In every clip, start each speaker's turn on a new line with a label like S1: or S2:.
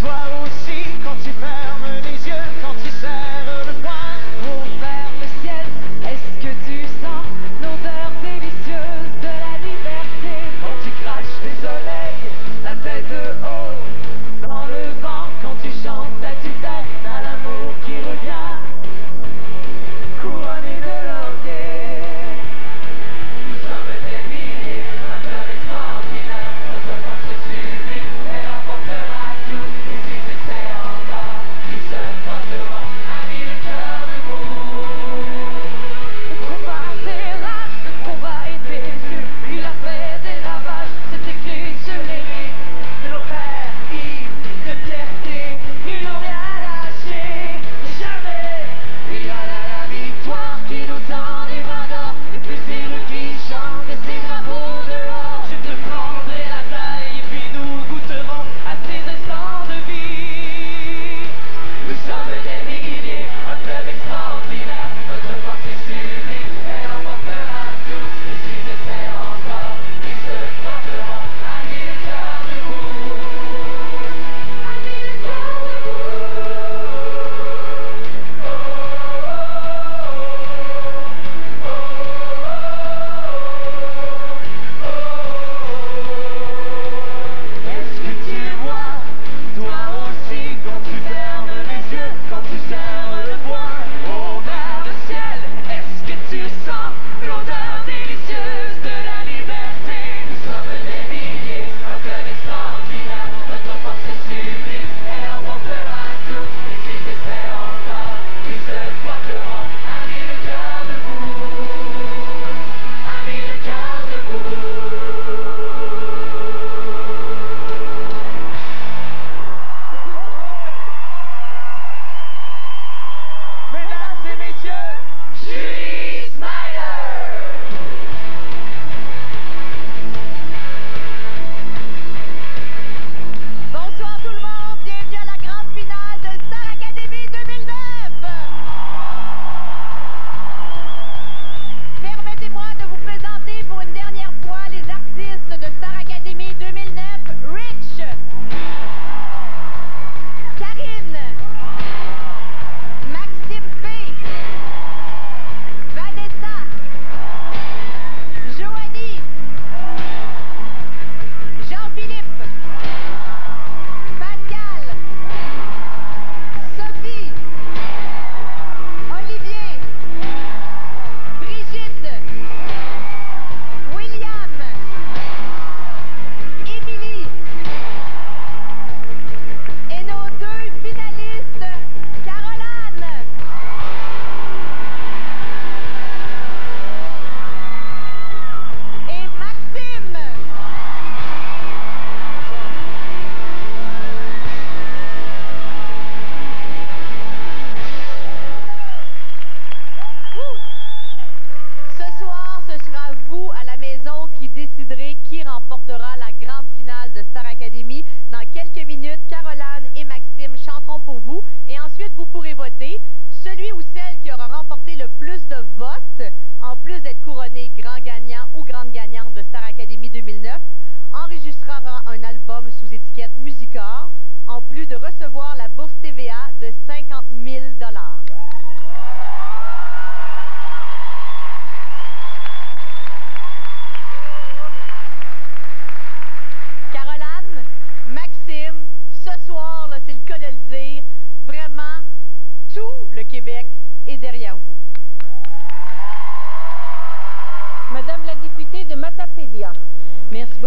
S1: toi aussi quand tu fermes les yeux.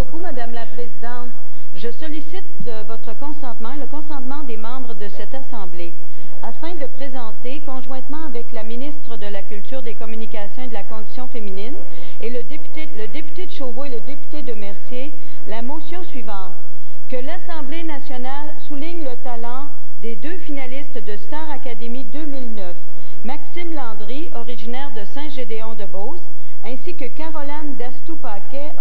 S2: beaucoup, Madame la Présidente. Je sollicite euh, votre consentement, et le consentement des membres de cette Assemblée, afin de présenter, conjointement avec la ministre de la Culture, des Communications et de la Condition féminine, et le député, le député de Chauveau et le député de Mercier, la motion suivante, que l'Assemblée nationale souligne le talent des deux finalistes de Star Academy 2009, Maxime Landry, originaire de Saint-Gédéon-de-Beauce, ainsi que Caroline Dastou-Paquet,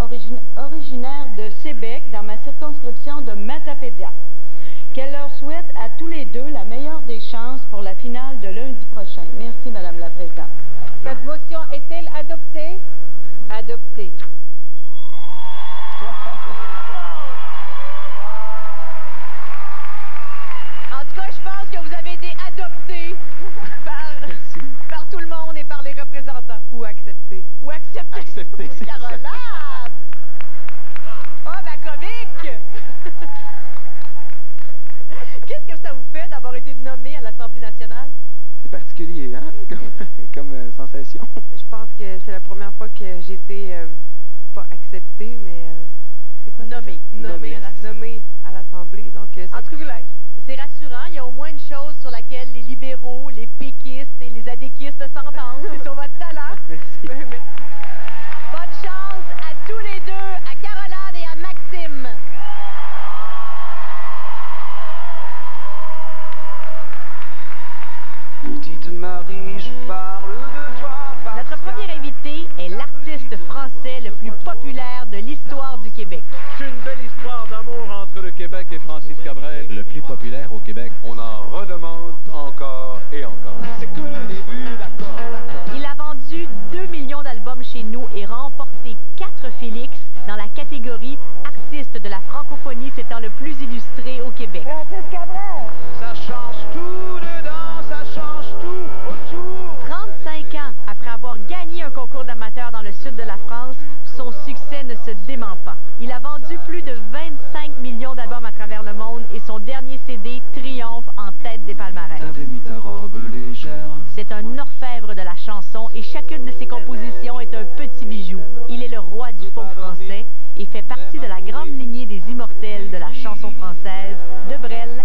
S2: originaire de Sébec, dans ma circonscription de Matapédia, qu'elle leur souhaite à tous les deux la meilleure des chances pour la finale de lundi prochain. Merci, Madame la Présidente.
S3: Cette motion est-elle adoptée? Adoptée.
S4: adopté par, par tout le monde et par les représentants.
S5: Ou accepté.
S4: Ou accepté.
S6: Accepté.
S4: Caroline! Oh, ma comique! Qu'est-ce que ça vous fait d'avoir été nommé à l'Assemblée nationale?
S6: C'est particulier, hein, comme, comme, euh, sensation.
S5: Je pense que c'est la première fois que j'ai été euh, pas acceptée, mais euh, c'est quoi?
S4: Nommée.
S5: Nommée à la- nommée à l'Assemblée. Donc, euh, c'est un privilège.
S4: C'est rassurant, il y a au moins une chose sur laquelle les libéraux, les péquistes et les adéquistes s'entendent, c'est sur votre talent.
S6: Merci.
S4: Bonne chance à tous les deux, à Caroline et à Maxime.
S6: Petite Marie, je parle
S4: premier invité est l'artiste français le plus populaire de l'histoire du Québec.
S7: C'est une belle histoire d'amour entre le Québec et Francis Cabrel, le plus populaire au Québec. On en redemande encore et encore. C'est que le début, d'accord, d'accord.
S4: Il a vendu 2 millions d'albums chez nous et remporté 4 Félix dans la catégorie artiste de la francophonie s'étant le plus illustré au Québec.
S7: Ça change tout dedans, ça change
S4: sud de la France, son succès ne se dément pas. Il a vendu plus de 25 millions d'albums à travers le monde et son dernier CD triomphe en tête des palmarès. C'est un orfèvre de la chanson et chacune de ses compositions est un petit bijou. Il est le roi du folk français et fait partie de la grande lignée des immortels de la chanson française, de Brel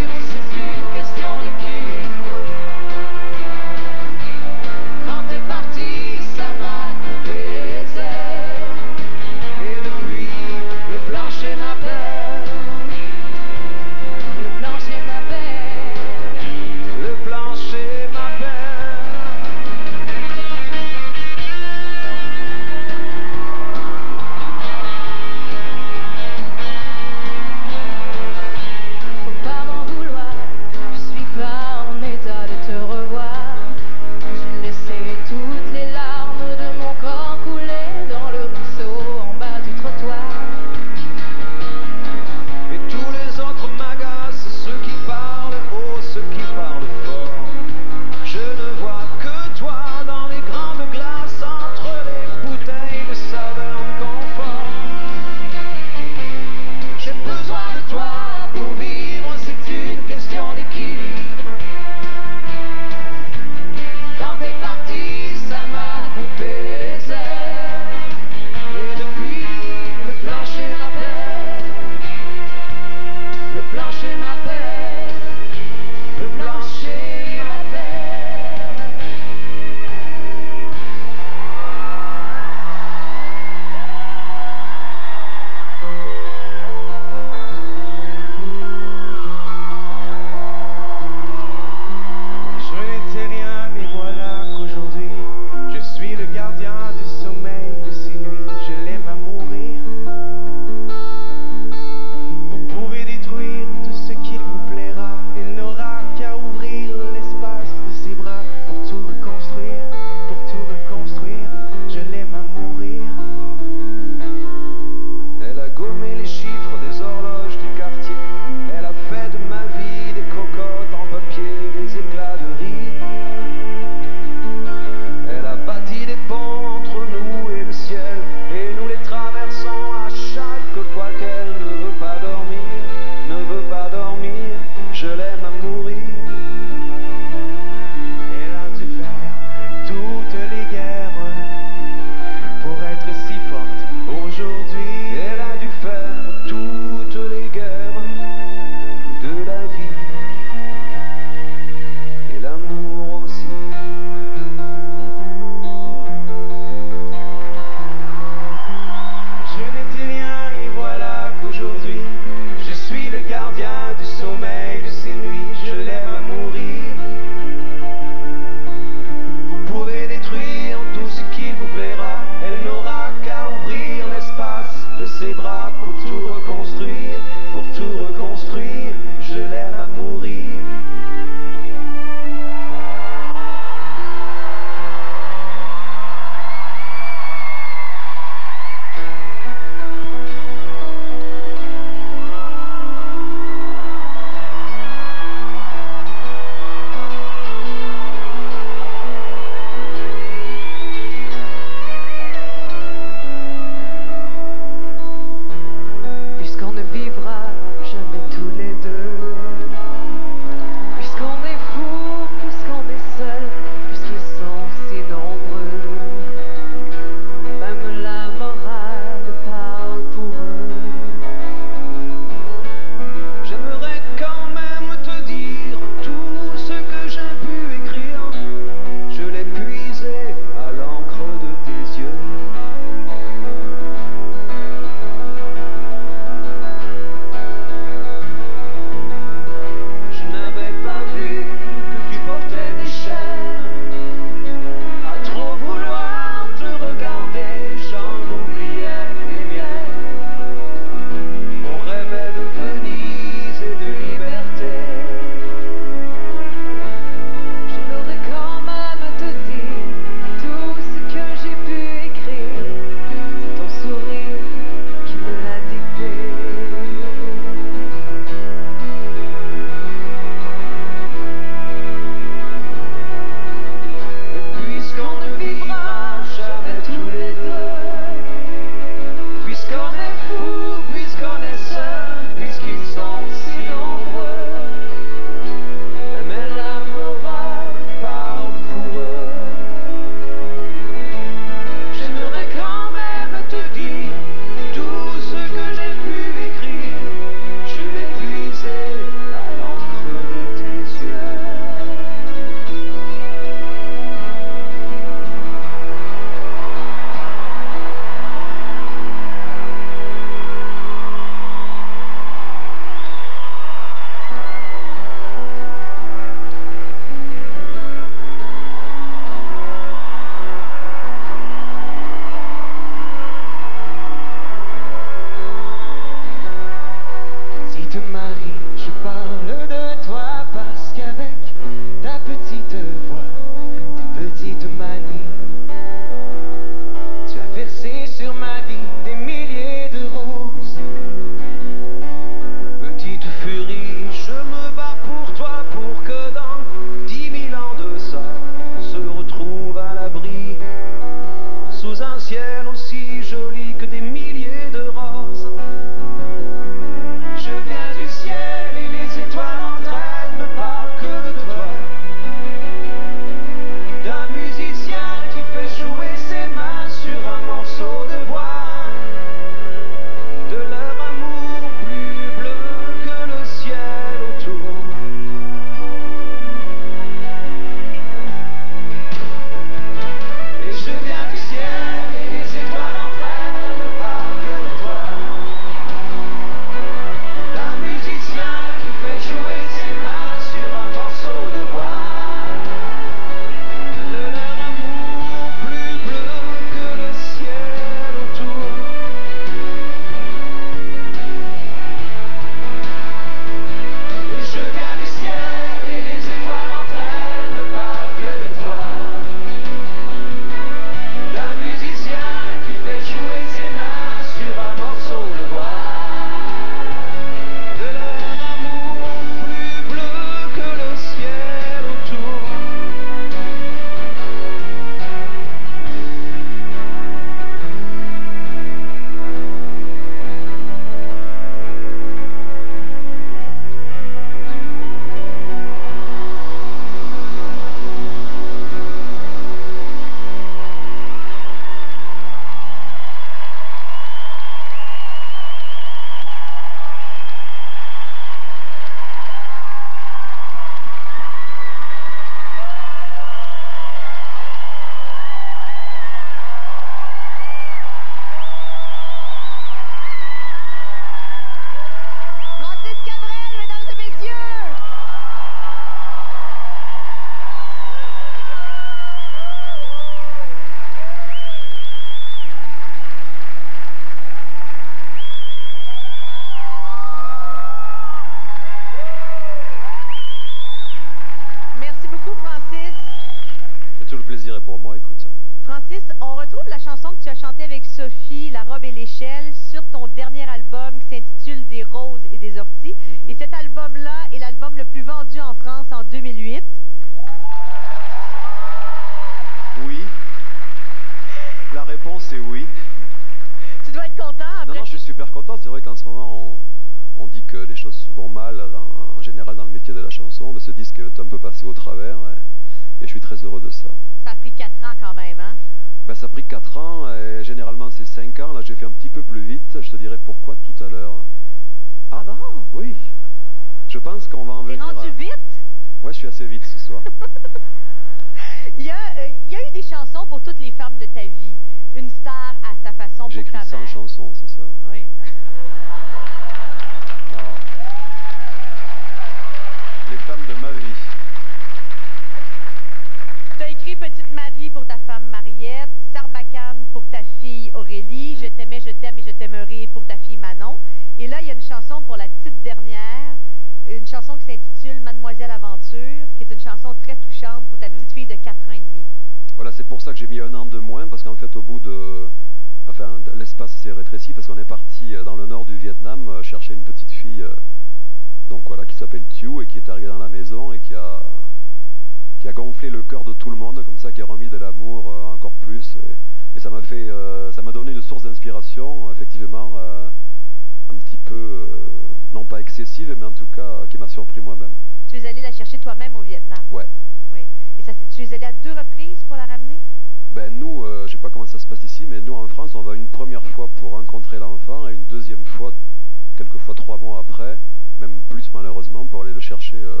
S8: mois après, même plus malheureusement, pour aller le chercher euh,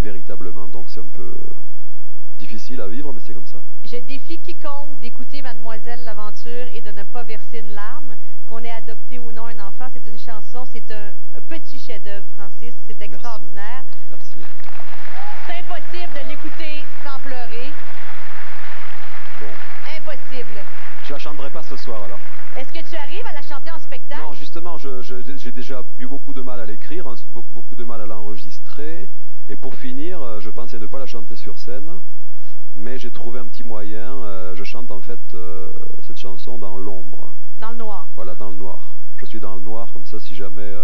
S8: véritablement. Donc c'est un peu euh, difficile à vivre, mais c'est comme ça.
S4: Je défie quiconque d'écouter Mademoiselle l'aventure et de ne pas verser une larme. Qu'on ait adopté ou non un enfant, c'est une chanson, c'est un, petit chef-d'œuvre, Francis. C'est
S8: Merci.
S4: extraordinaire.
S8: Merci.
S4: C'est impossible de l'écouter sans pleurer.
S8: Bon,
S4: Impossible.
S8: je la chanterai pas ce soir alors.
S4: Est-ce que tu arrives à la chanter en spectacle?
S8: Non, justement, j'ai déjà eu beaucoup de mal à l'écrire, ensuite beaucoup, beaucoup de mal à l'enregistrer. Et pour finir, euh, je pensais ne pas la chanter sur scène, mais j'ai trouvé un petit moyen. euh, je chante en fait euh, cette chanson dans l'ombre.
S4: Dans le noir.
S8: Voilà, dans le noir. Je suis dans le noir, comme ça, si jamais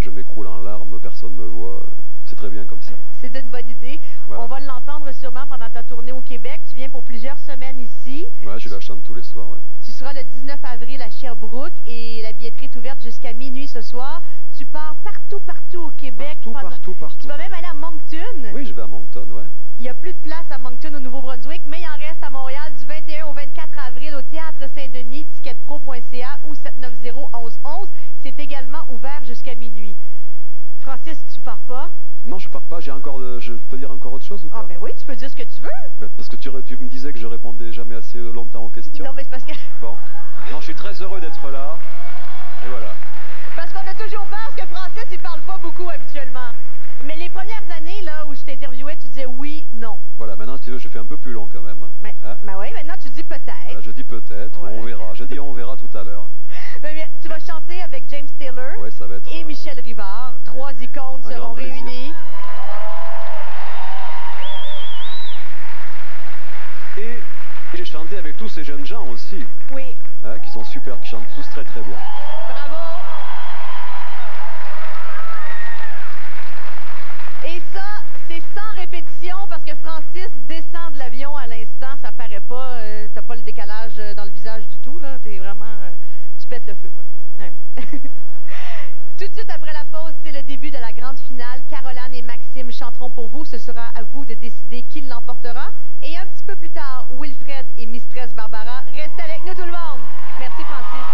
S8: je m'écroule en larmes, personne ne me voit. C'est très bien comme ça.
S4: C'est une bonne idée.
S8: Voilà.
S4: On va l'entendre sûrement pendant ta tournée au Québec. Tu viens pour plusieurs semaines ici.
S8: Ouais, je la chante tous les soirs. Ouais.
S4: Tu seras le 19 avril à Sherbrooke et la billetterie est ouverte jusqu'à minuit ce soir. Tu pars partout, partout au Québec.
S8: Partout,
S4: pendant-
S8: partout, partout.
S4: Tu vas même aller à Moncton.
S8: Oui, je vais à Moncton, ouais.
S4: Il n'y a plus de place à Moncton au Nouveau-Brunswick, mais il en reste à Montréal du 21 au 24 avril au Théâtre Saint-Denis, ticketpro.ca ou 790-1111. C'est également ouvert jusqu'à minuit. Francis, tu pars pas?
S8: Non, je pars pas. J'ai encore. de- je peux dire encore autre chose ou
S4: Ah
S8: pas?
S4: ben oui, tu peux dire ce que tu veux.
S8: Ben, Parce que tu, tu me disais que je répondais jamais assez longtemps aux questions.
S4: Non, mais c'est parce que
S8: Bon. Non, je suis très heureux d'être là. Et voilà.
S4: parce qu'on a toujours peur que Francis, il parle pas beaucoup habituellement. Mais les premières années là où je t'interviewais, tu disais oui, non.
S8: Voilà, maintenant, si tu veux, je fais un peu plus long quand même.
S4: Mais,
S8: Hein?
S4: ben oui, maintenant tu dis peut-être.
S8: Je dis peut-être,
S4: Ouais.
S8: on verra. Je dis on verra tout à l'heure.
S4: Ben, bien, tu vas chanter avec James Taylor
S8: Ouais, ça va être.
S4: et
S8: euh,
S4: Michel Rivard. Trois icônes seront réunies.
S8: Et j'ai chanté avec tous ces jeunes gens aussi,
S4: Oui,
S8: hein, qui sont super, qui chantent tous très très bien.
S4: bravo. Et ça, c'est sans répétition parce que Francis descend de l'avion à l'instant, ça paraît pas, euh, t'as pas le décalage euh, dans le visage du tout, là, t'es vraiment, euh, le feu. Ouais. Tout de suite après la pause, c'est le début de la grande finale. Caroline et Maxime chanteront pour vous. Ce sera à vous de décider qui l'emportera. Et un petit peu plus tard, Wilfred et Mistress Barbara. Restez avec nous tout le monde. Merci Francis.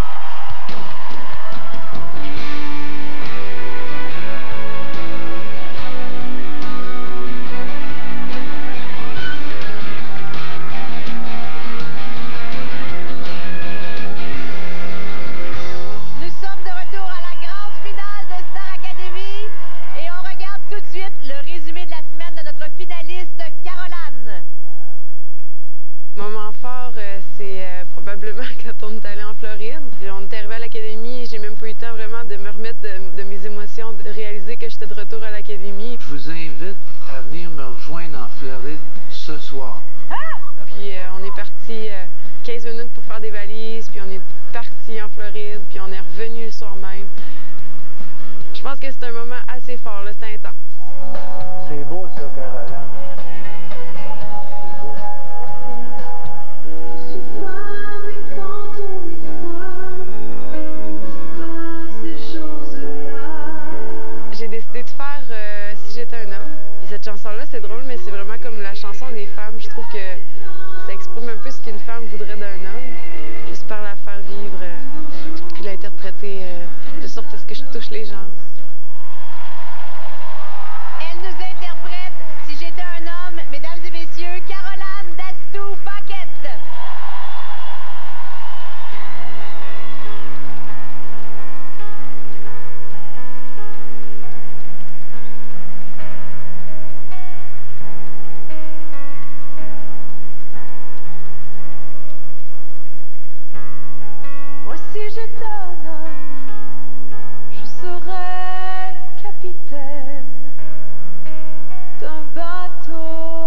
S5: c'est euh, probablement quand on est allé en Floride. On est arrivé à l'académie, j'ai même pas eu le temps vraiment de me remettre de, mes émotions, de réaliser que j'étais de retour à l'académie.
S3: Je vous invite à venir me rejoindre en Floride
S9: ce soir. Ah!
S5: Puis euh, on est parti euh, 15 minutes pour faire des valises, puis on est parti en Floride, puis on est revenu le soir même. Je pense que c'est un moment assez fort, c'était intense. trouve ça exprime un peu ce qu'une femme voudrait d'un homme, juste par la faire vivre, euh, puis l'interpréter euh, de sorte à ce que je touche les gens.
S3: capitaine d'un bateau.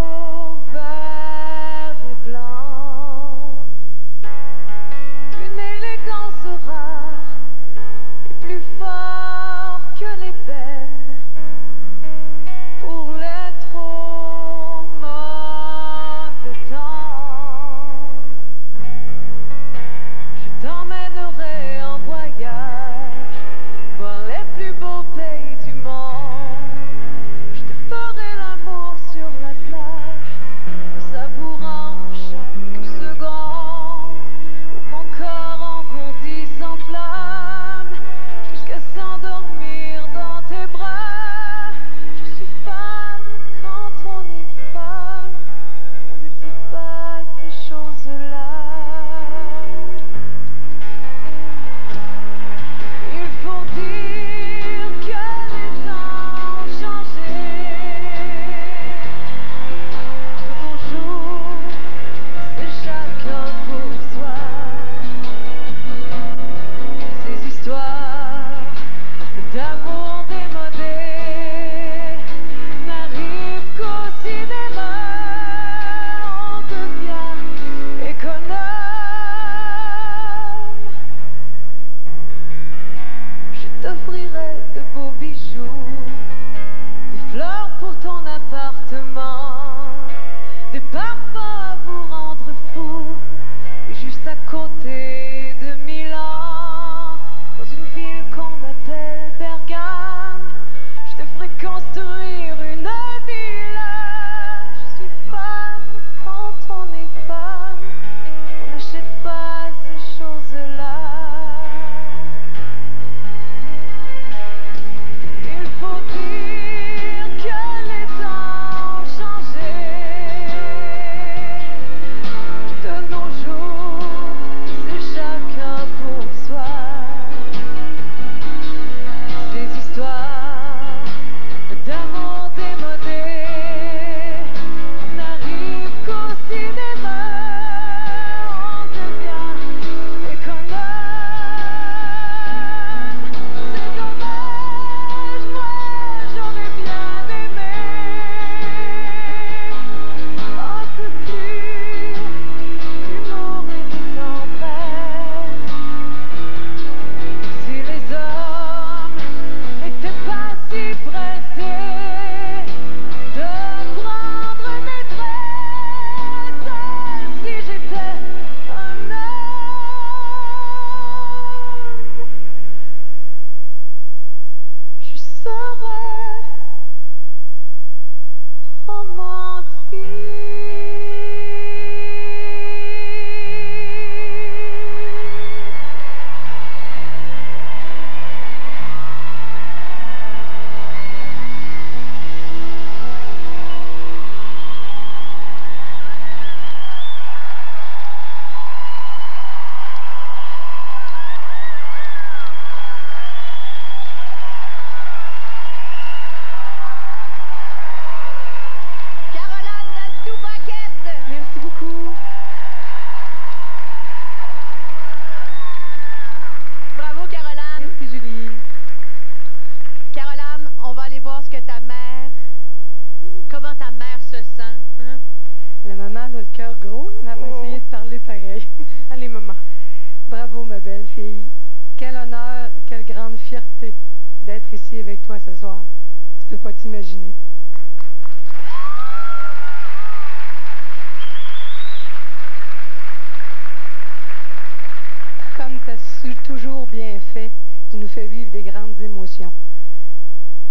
S10: Vivre des grandes émotions.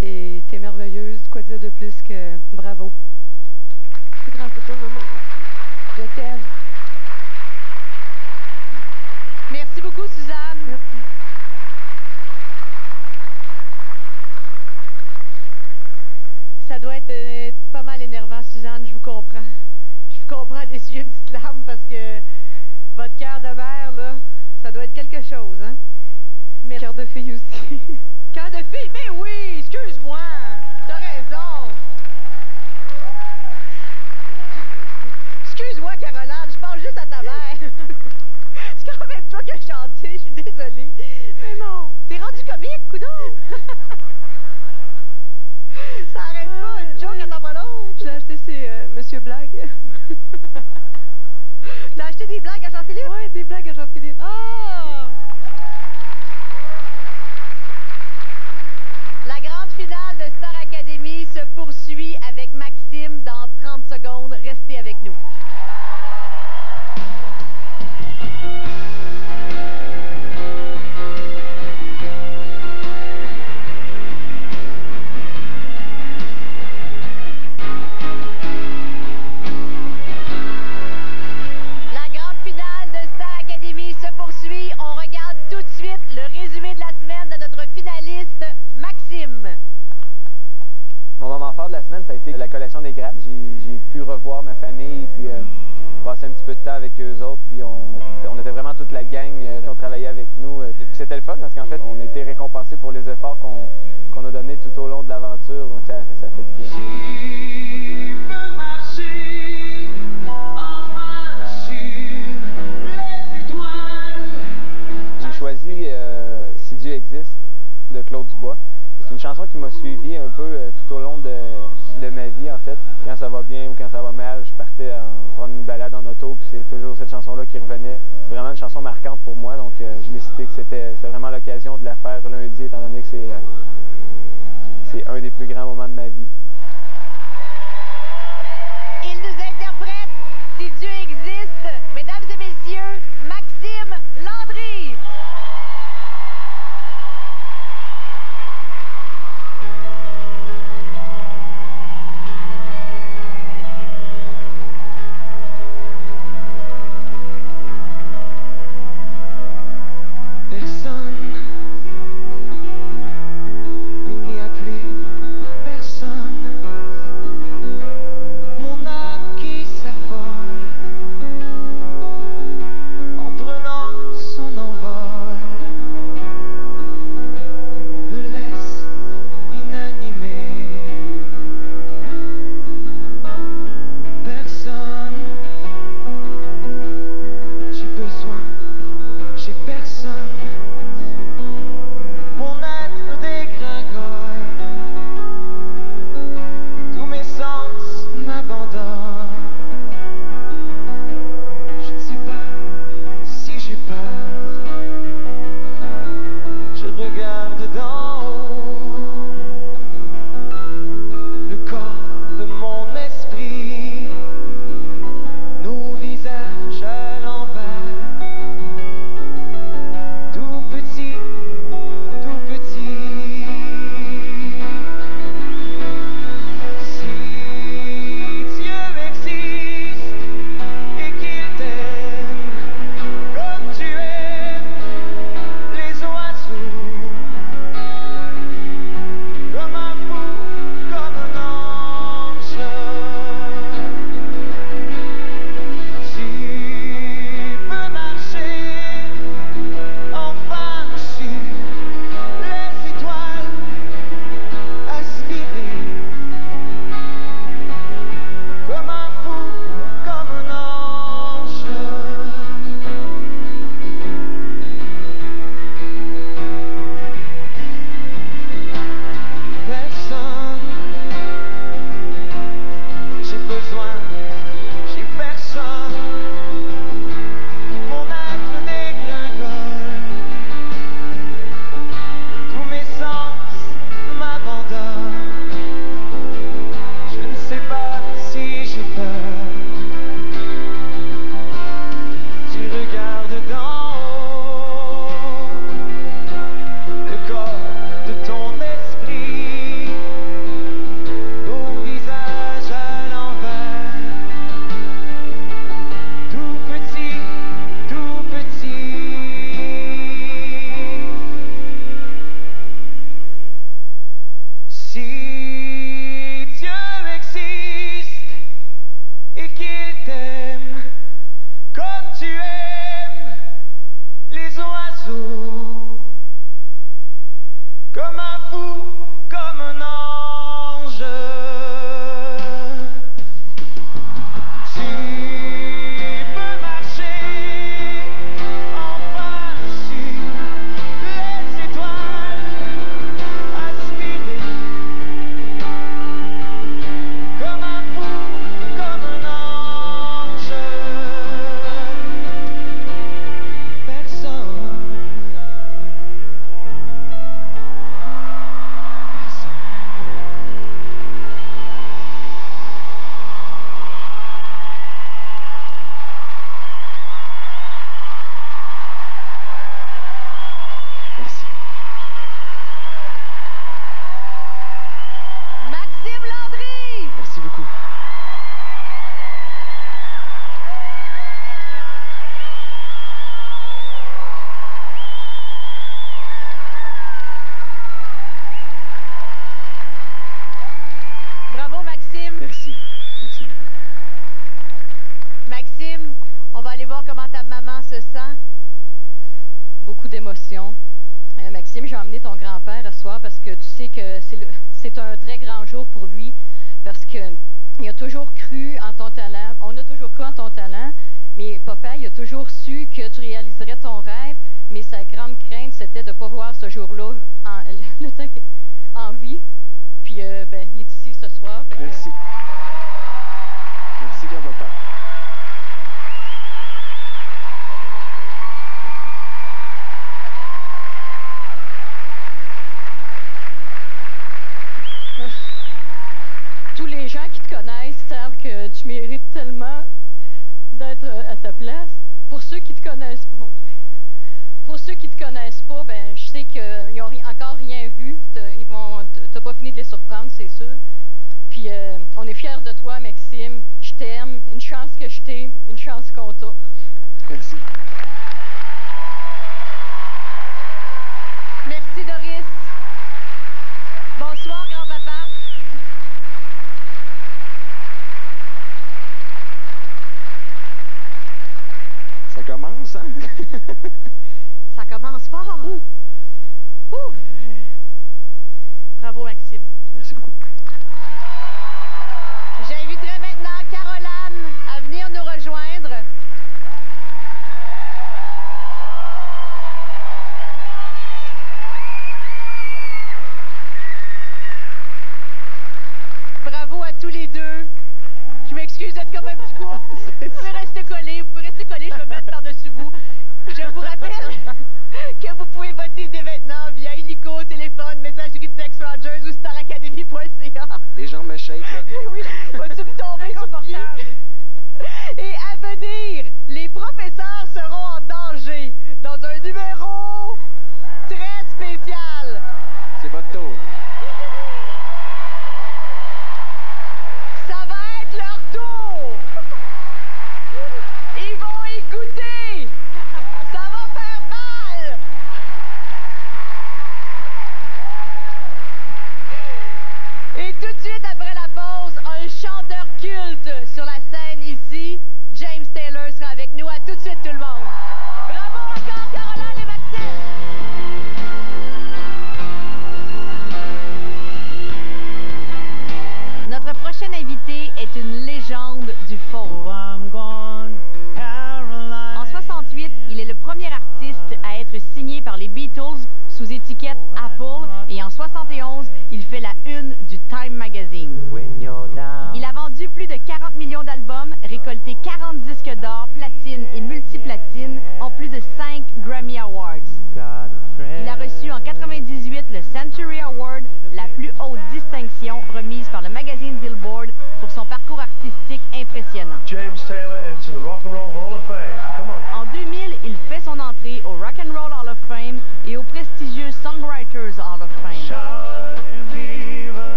S10: Et tu es merveilleuse. Quoi dire de plus que bravo.
S5: Grand maman.
S10: Je t'aime.
S4: Merci beaucoup, Suzanne. Ça doit être euh, pas mal énervant, Suzanne, je vous comprends. Je vous comprends d'essuyer une petite larme parce que votre cœur de mère, là, ça doit être quelque chose, hein? Merci.
S5: Cœur de fille aussi.
S4: Cœur de fille, ben oui, excuse-moi. T'as raison. Excuse-moi, Caroline, je pense juste à ta mère. C'est quand même toi qui as chanté, je suis désolée. Mais non, t'es rendu comique, coudon. Ça arrête pas, une joke attend pas l'autre.
S5: Je l'ai acheté, c'est euh, Monsieur Blague.
S4: T'as acheté des blagues à Jean-Philippe?
S5: ouais, des blagues à Jean-Philippe.
S4: Ah! La grande finale de Star Academy se poursuit avec Maxime dans 30 secondes. Restez avec nous.
S6: Ça a été la collection des grattes. J'ai pu revoir ma famille, puis euh, passer un petit peu de temps avec eux autres. Puis on, on était vraiment toute la gang euh, qui ont travaillé avec nous. Euh, C'était le fun parce qu'en fait, on été récompensés pour les efforts qu'on a donnés tout au long de l'aventure. Donc ça, ça fait du bien. J'ai choisi Si Dieu existe de Claude Dubois. C'est une chanson qui m'a suivi un peu euh, tout au long de, de ma vie en fait. Quand ça va bien ou quand ça va mal, je partais en prendre une balade en auto puis c'est toujours cette chanson-là qui revenait. C'est vraiment une chanson marquante pour moi donc euh, je décidé que c'était c'était vraiment l'occasion de la faire lundi étant donné que c'est euh, c'est un des plus grands moments de ma vie.
S4: Il nous interprète Si Dieu existe. Mesdames et messieurs, Maxime Landry.
S9: Personne, il
S10: que
S4: vous pouvez voter dès maintenant via illico, téléphone, message de Text Rogers ou staracademy.ca.
S8: Les gens me shakent,
S4: oui, vas-tu me tomber sur le? Et à venir, les professeurs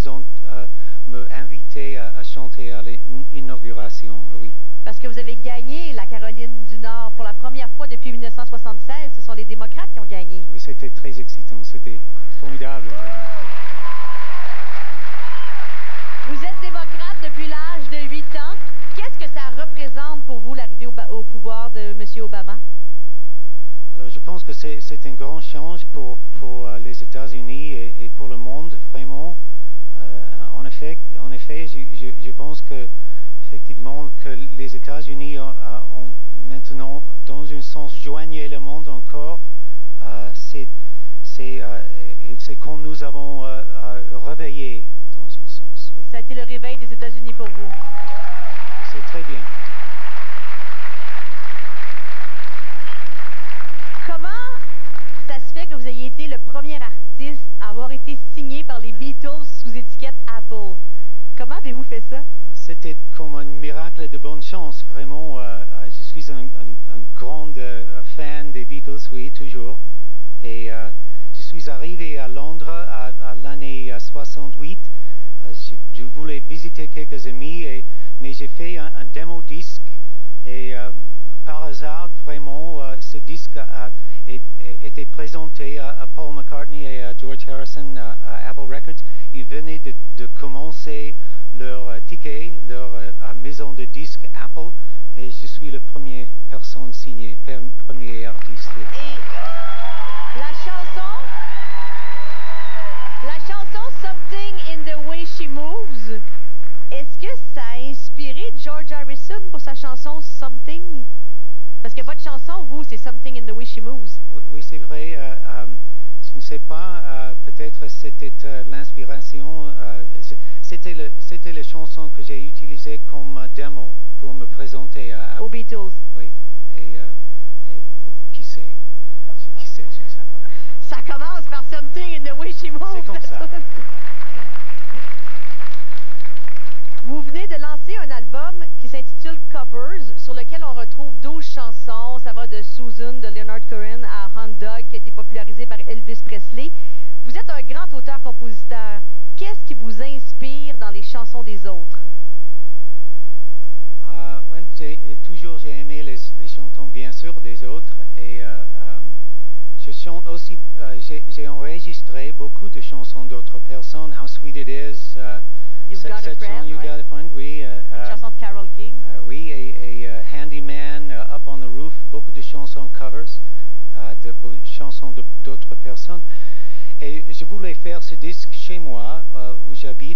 S11: ils ont euh, invité à, chanter à l'inauguration, oui.
S4: Parce que vous avez gagné la Caroline du Nord pour la première fois depuis 1976. Ce sont les démocrates qui ont gagné.
S11: Oui, c'était très excitant. C'était formidable.
S4: Vous êtes démocrate depuis l'âge de 8 ans. Qu'est-ce que ça représente pour vous l'arrivée au, pouvoir de M. Obama?
S11: Alors, je pense que c'est un grand change je, pense que effectivement que les États-Unis euh, ont, maintenant, dans un sens, joigné le monde encore. Euh, c'est euh, c'est quand nous avons réveillé, dans un sens.
S4: Ça a été le réveil des États-Unis pour vous?
S11: C'est très bien.
S4: Comment ça se fait que vous ayez été le premier artiste à avoir été signé par les Beatles sous étiquette Apple? Comment avez-vous fait ça?
S11: C'était comme un miracle de bonne chance, vraiment. Euh, euh, je suis un, grand euh, fan des Beatles, oui, toujours. Et je suis arrivé à Londres à, l'année 68. Je, voulais visiter quelques amis, mais j'ai fait un, un démo disque
S4: Covers, sur lequel on retrouve 12 chansons. Ça va de Susan de Leonard Cohen à Hound Dog, qui a été popularisé par Elvis Presley. Vous êtes un grand auteur-compositeur. Qu'est-ce qui vous inspire dans les chansons des autres?
S11: Euh, euh, toujours j'ai aimé les, chansons, bien sûr, des autres. Et euh, je chante aussi, j'ai enregistré beaucoup de chansons
S4: de
S6: uh, o Jabi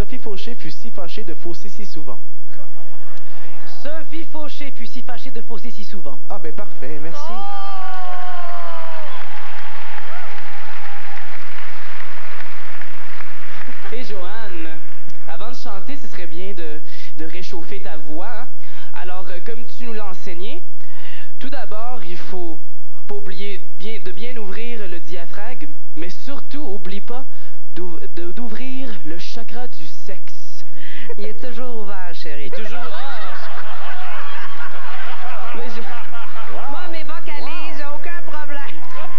S6: Sophie Fauché fut si fâchée de fausser si souvent.
S12: Sophie Fauché fut si fâchée de fausser si souvent.
S6: Ah ben parfait, merci. Et Joanne, avant de chanter, ce serait bien de, de réchauffer ta voix. Hein. Alors, euh, comme tu nous l'as enseigné, tout d'abord, il faut pas oublier bien, de bien ouvrir le diaphragme, mais surtout, oublie pas d'ouvrir le chakra du sexe.
S12: Il est toujours ouvert, chérie.
S6: Il est toujours ouvert. Mais
S12: Moi, mes vocalises, aucun problème.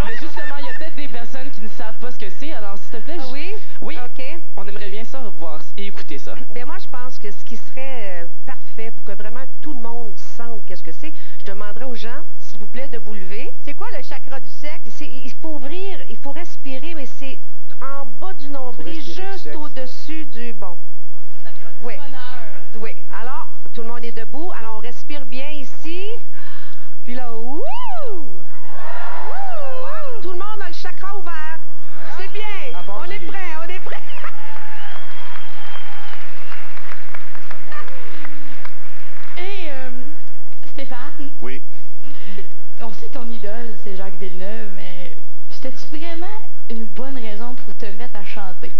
S6: Mais justement, il y a peut-être des personnes qui ne savent pas ce que c'est, alors s'il te plaît. Je...
S12: Oui?
S6: Oui.
S12: OK.
S6: On aimerait bien ça, voir et écouter ça.
S12: Bien, moi, je pense que ce qui serait euh, parfait pour que vraiment tout le monde sente qu'est-ce que c'est, je demanderais aux gens, s'il vous plaît, de vous lever.
S4: C'est quoi le chakra du sexe?
S12: Il faut ouvrir, il faut respirer, mais c'est en bas du nombril, juste au-dessus du bon. Oui. Oui. Alors, tout le monde est debout. Alors, on respire bien ici. Puis là, ouh! Ouh! Tout le monde a le chakra ouvert. C'est bien.
S13: Part
S12: On est prêt, on est prêt.
S14: Et euh, Stéphane,
S15: Oui.
S14: on sait ton idole, c'est Jacques Villeneuve, mais c'était-tu vraiment une bonne raison pour te mettre à chanter?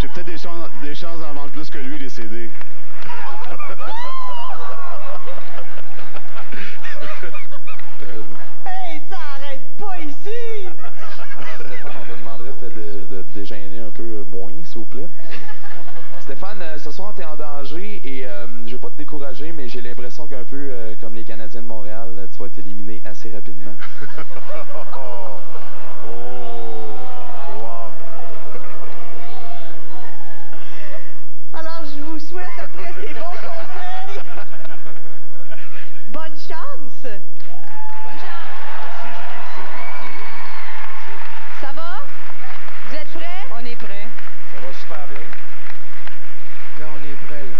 S15: J'ai peut-être des chances, des chances d'en vendre plus que lui, les CD.
S4: Hey, ça arrête pas ici!
S6: Alors Stéphane, on te demanderait peut-être de, de te dégêner un peu moins, s'il vous plaît. Stéphane, euh, ce soir, tu en danger et euh, je veux pas te décourager, mais j'ai l'impression qu'un peu euh, comme les Canadiens de Montréal, tu vas être éliminé assez rapidement.
S15: oh. Wow.
S4: Alors, je vous souhaite, après ces bons conseils, bonne chance! Bonne chance! Ça va? Vous êtes prêts?
S12: On est prêt.
S13: Ça va super bien. Là, on est prêt. là.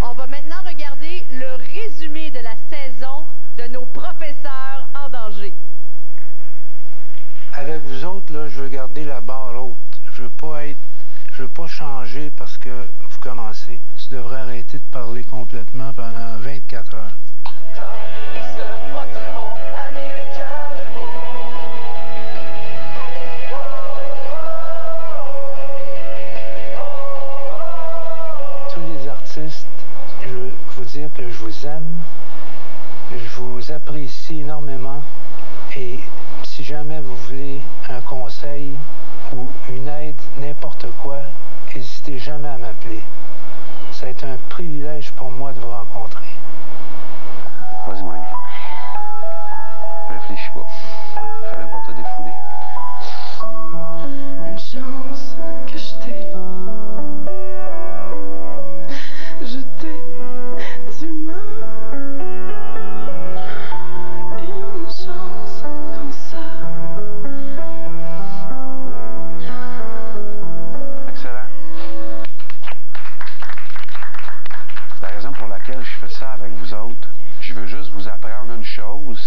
S4: On va maintenant regarder le résumé de la saison de nos en danger.
S16: Avec vous autres, là, je veux garder la barre haute. Je veux pas être. Je veux pas changer parce que vous commencez. Tu devrais arrêter de parler complètement pendant 24 heures. Tous les artistes, je veux vous dire que je vous aime, je vous apprécie énormément et si jamais vous voulez un conseil ou une aide, n'importe quoi, n'hésitez jamais à m'appeler. Ça a été un privilège pour moi de vous rencontrer.
S15: Vas-y, mon ami. Réfléchis pas. Fais rien pour te défouler.
S3: Une chance que je t'ai.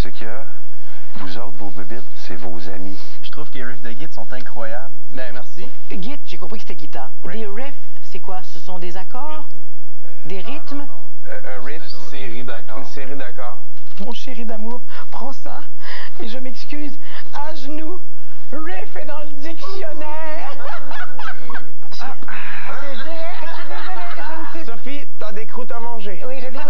S15: C'est que vous autres, vos bébites, c'est vos amis.
S17: Je trouve que les riffs de Git sont incroyables.
S13: Ben, merci.
S12: Git, j'ai compris que c'était guitare. Des riffs, c'est quoi? Ce sont des accords? Des rythmes?
S13: Euh, un riff, série d'accords. Une série d'accords.
S12: Mon chéri d'amour, prends ça et je m'excuse. À genoux, riff est dans le dictionnaire. Ah, c'est vrai, je suis désolée, je ne sais
S13: Sophie, t'as des croûtes à manger.
S12: Oui, j'ai des
S1: Faut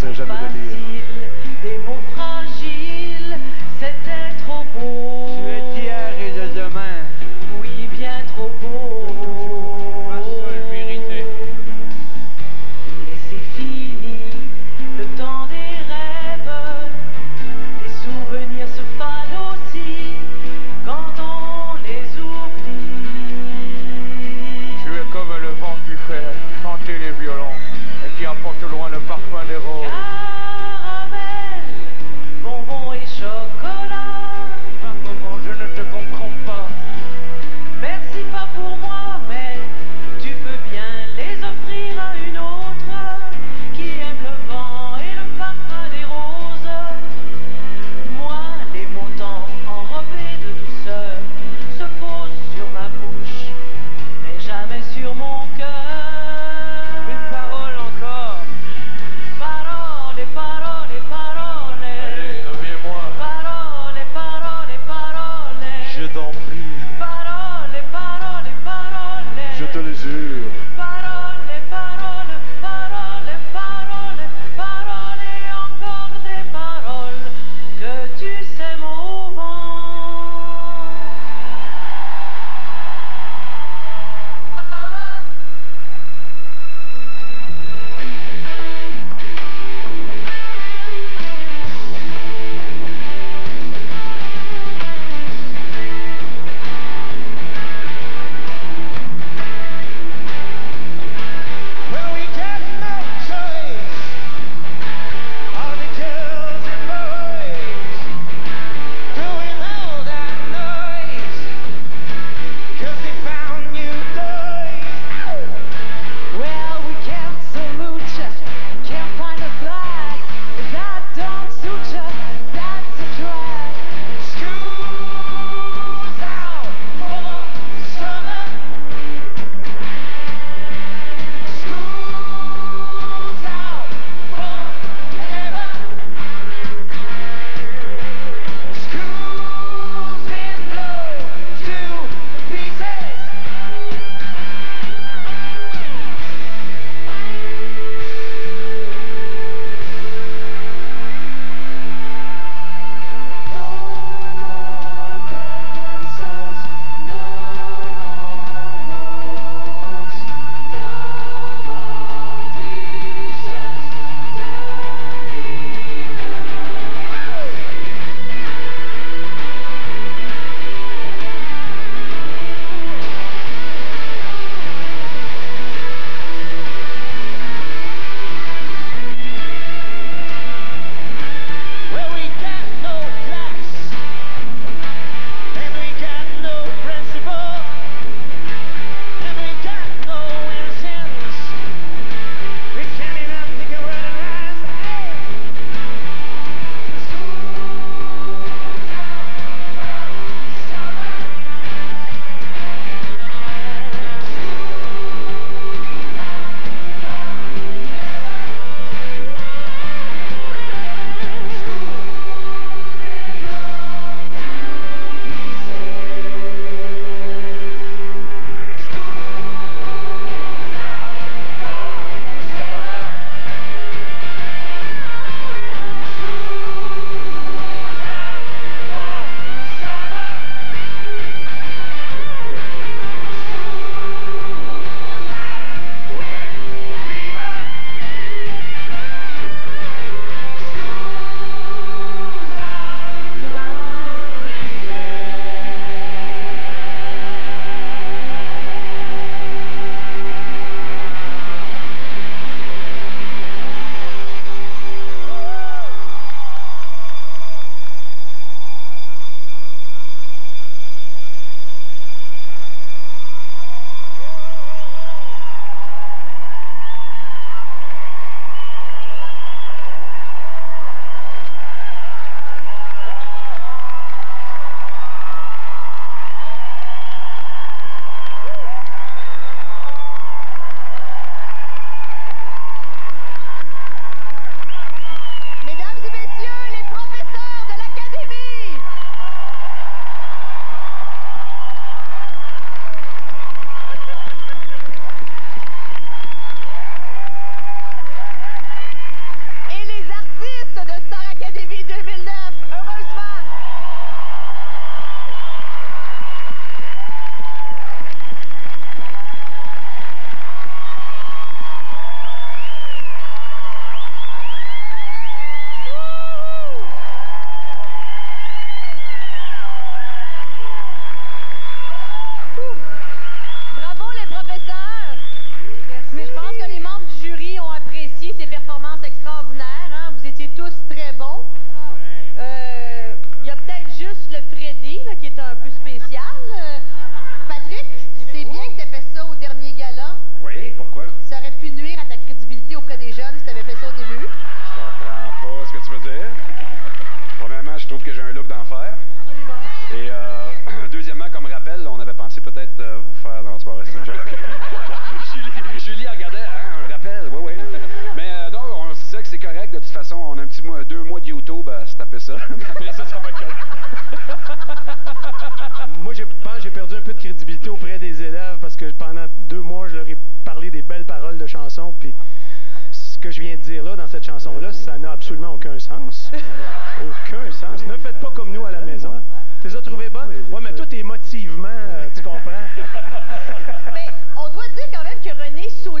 S1: cesserai jamais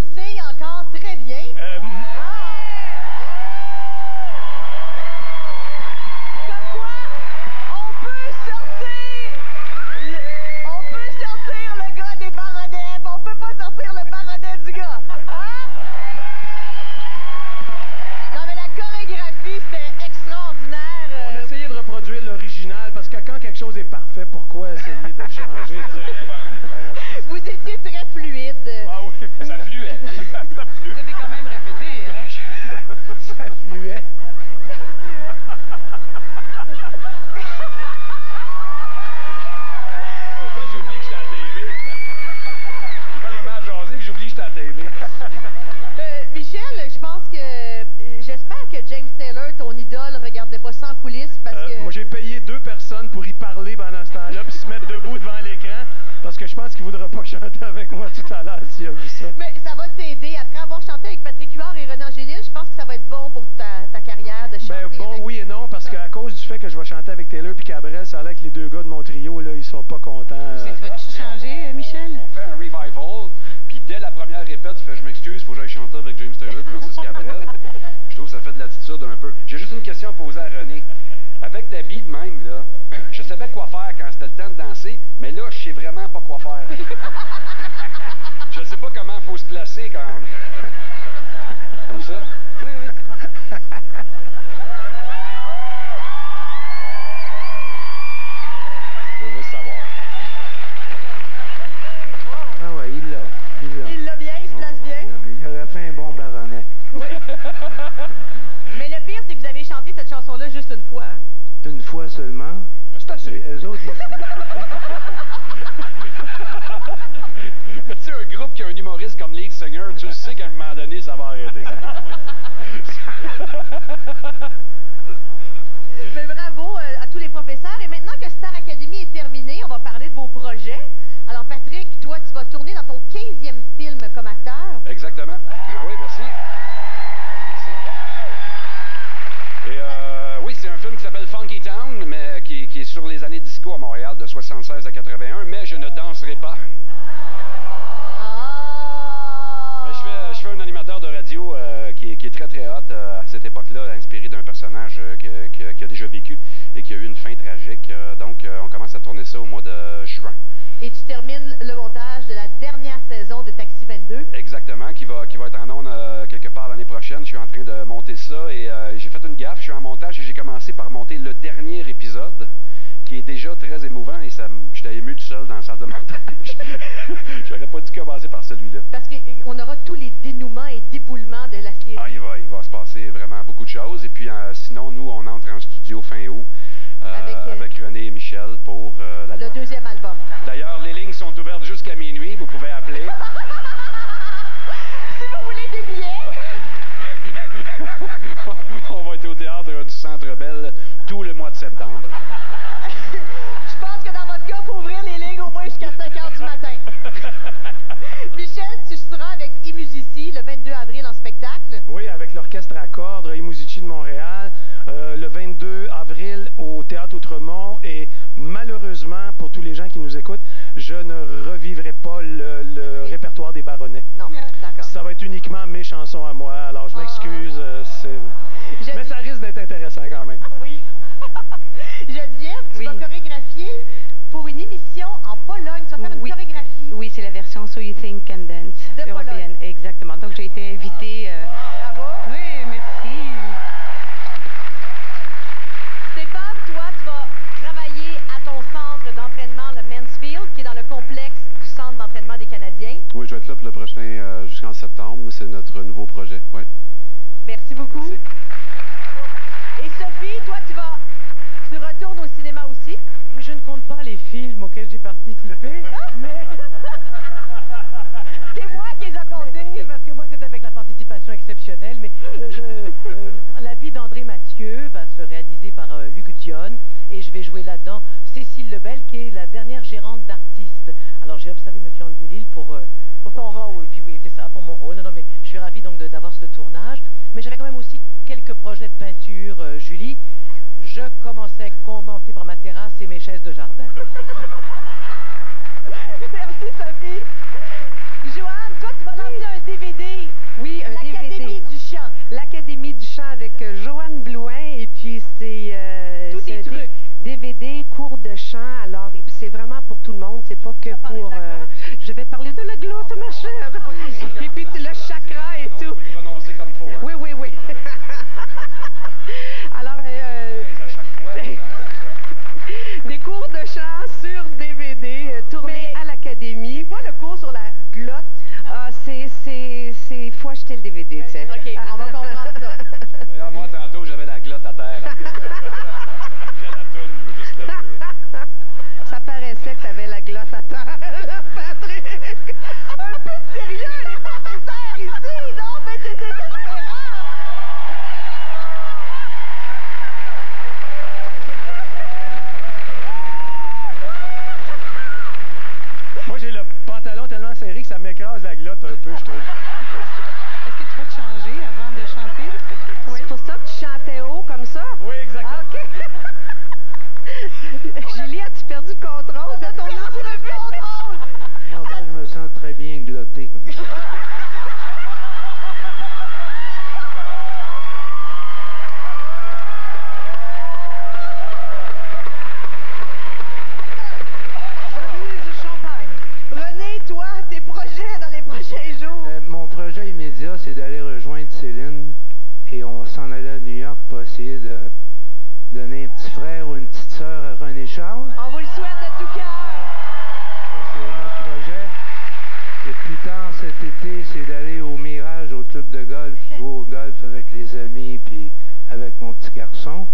S4: René sautille encore très bien.
S18: Euh,
S4: Comme quoi, on peut sortir, le- on peut sortir le gars des baronets, mais on peut pas sortir le baronet du gars. Hein? Non, mais la chorégraphie, c'était extraordinaire.
S18: On a essayé de reproduire l'original parce que quand quelque chose est parfait, pourquoi essayer de
S4: Mais ça va t'aider. Après avoir chanté avec Patrick Huard et René Angélil, je pense que ça va être bon pour ta, ta carrière de chanter.
S18: Ben, bon,
S4: avec-
S18: oui et non, parce qu'à cause du fait que je vais chanter avec Taylor puis Cabrel, ça a l'air que les deux gars de mon trio, là, ils sont pas contents. euh.
S12: Vas-tu changer, euh, Michel?
S13: On fait un revival, puis dès la première répète, tu fais Je m'excuse, faut que j'aille chanter avec James Taylor et Francis Cabrel. Je trouve que ça fait de l'attitude un peu. J'ai juste une question à poser à René. Avec l'habit de même, là, je savais quoi faire quand c'était le temps de danser, mais là, je sais vraiment pas quoi faire. Je sais pas comment il faut se placer quand. Comme ça? Oui, oui. Je veux savoir.
S16: Ah ouais, il l'a. Il l'a.
S4: Bien, il se place bien.
S16: Il aurait fait un bon baronnet.
S4: Mais le pire, c'est que vous avez chanté cette chanson-là juste une fois. hein.
S16: Une fois seulement.
S13: C'est assez.
S16: Et eux autres,
S13: Mais qui a un humoriste comme lead singer, tu le sais qu'à un moment donné, ça va arrêter.
S4: Mais bravo euh, à tous les professeurs. Et maintenant que Star Academy est terminé, on va parler de vos projets. Alors, Patrick, toi, tu vas tourner dans ton 15e film comme acteur.
S13: Exactement. Oui, merci. Merci. Et euh, oui, c'est un film qui s'appelle Funky Town, mais qui, qui est sur les années disco à Montréal de 76 à 81, qui a déjà vécu et qui a eu une fin tragique. Euh, donc, euh, on commence à tourner ça
S12: so you think and dance
S4: de
S12: européenne. Exactement. Donc j'ai été invitée. Euh...
S4: Bravo.
S12: Oui, merci.
S4: Stéphane, toi, tu vas travailler à ton centre d'entraînement, le Mansfield, qui est dans le complexe du centre d'entraînement des Canadiens.
S15: Oui, je vais être là pour le prochain, euh, jusqu'en septembre. C'est notre nouveau projet. Oui.
S4: Merci beaucoup. Et Sophie, toi, tu vas, tu retournes au cinéma aussi?
S1: Je ne compte pas les films auxquels j'ai participé, mais
S4: c'est moi qui les.
S1: C'est parce que moi, c'est avec la participation exceptionnelle, mais je- je- euh, la vie d'André Mathieu va se réaliser par euh, Luc Dion, et je vais jouer là-dedans Cécile Lebel, qui est la dernière gérante d'artistes. Alors, j'ai observé M. Angelil pour, euh, pour ton rôle. Et puis oui, c'est ça, pour mon rôle. Non, non, mais je suis ravie donc d'avoir ce tournage. Mais j'avais quand même aussi quelques projets de peinture, euh, Julie. Je commençais, commencer par ma terrasse et mes chaises de jardin.
S4: Merci, Sophie. Joanne, toi, tu vas lancer un DVD.
S12: Oui, un
S4: L'Académie
S12: DVD.
S4: du chant.
S12: L'Académie du chant avec euh, Joanne Blouin et puis c'est euh,
S4: Tous
S12: un
S4: trucs.
S12: DVD cours de chant. Alors c'est vraiment pour tout le monde, c'est pas que pour euh, je vais parler de la glotte ma chère. et puis le chakra et tout.
S13: Prononcé comme faut, hein?
S12: Oui oui oui. Alors euh, des cours de chant sur DVD euh, tournés à l'Académie.
S4: C'est quoi le cours sur la glotte?
S12: Ah, c'est c'est c'est faut acheter le DVD, tiens.
S4: OK, on va comprendre ça.
S13: D'ailleurs, moi, tantôt, j'avais la glotte à terre. Après la toune, je veux juste le dire.
S12: Ça paraissait que t'avais la glotte à terre, Patrick.
S4: Un peu de sérieux, les professeurs ici, non? Mais c'est désespérant!
S18: Moi, j'ai le pantalon tellement serré que ça m'écrase la glotte un peu, je trouve.
S1: Est-ce que tu vas te changer avant de chanter?
S12: C'est pour ça que tu chantais haut comme ça?
S18: Oui, exactement.
S12: Ah, OK. Julie, as-tu perdu le contrôle de ton?
S16: Moi, moi, je me sens très bien glotté.
S4: Chemise de champagne. René, toi, tes projets dans les prochains jours?
S16: Euh, mon projet immédiat, c'est d'aller rejoindre Céline et on va s'en aller à New York pour essayer de donner un petit frère ou une petite sœur à René Charles.
S4: On vous le souhaite de tout cœur.
S16: C'est notre projet. Et plus tard cet été, c'est d'aller au Mirage, au club de golf, jouer au golf avec les amis puis avec mon petit garçon.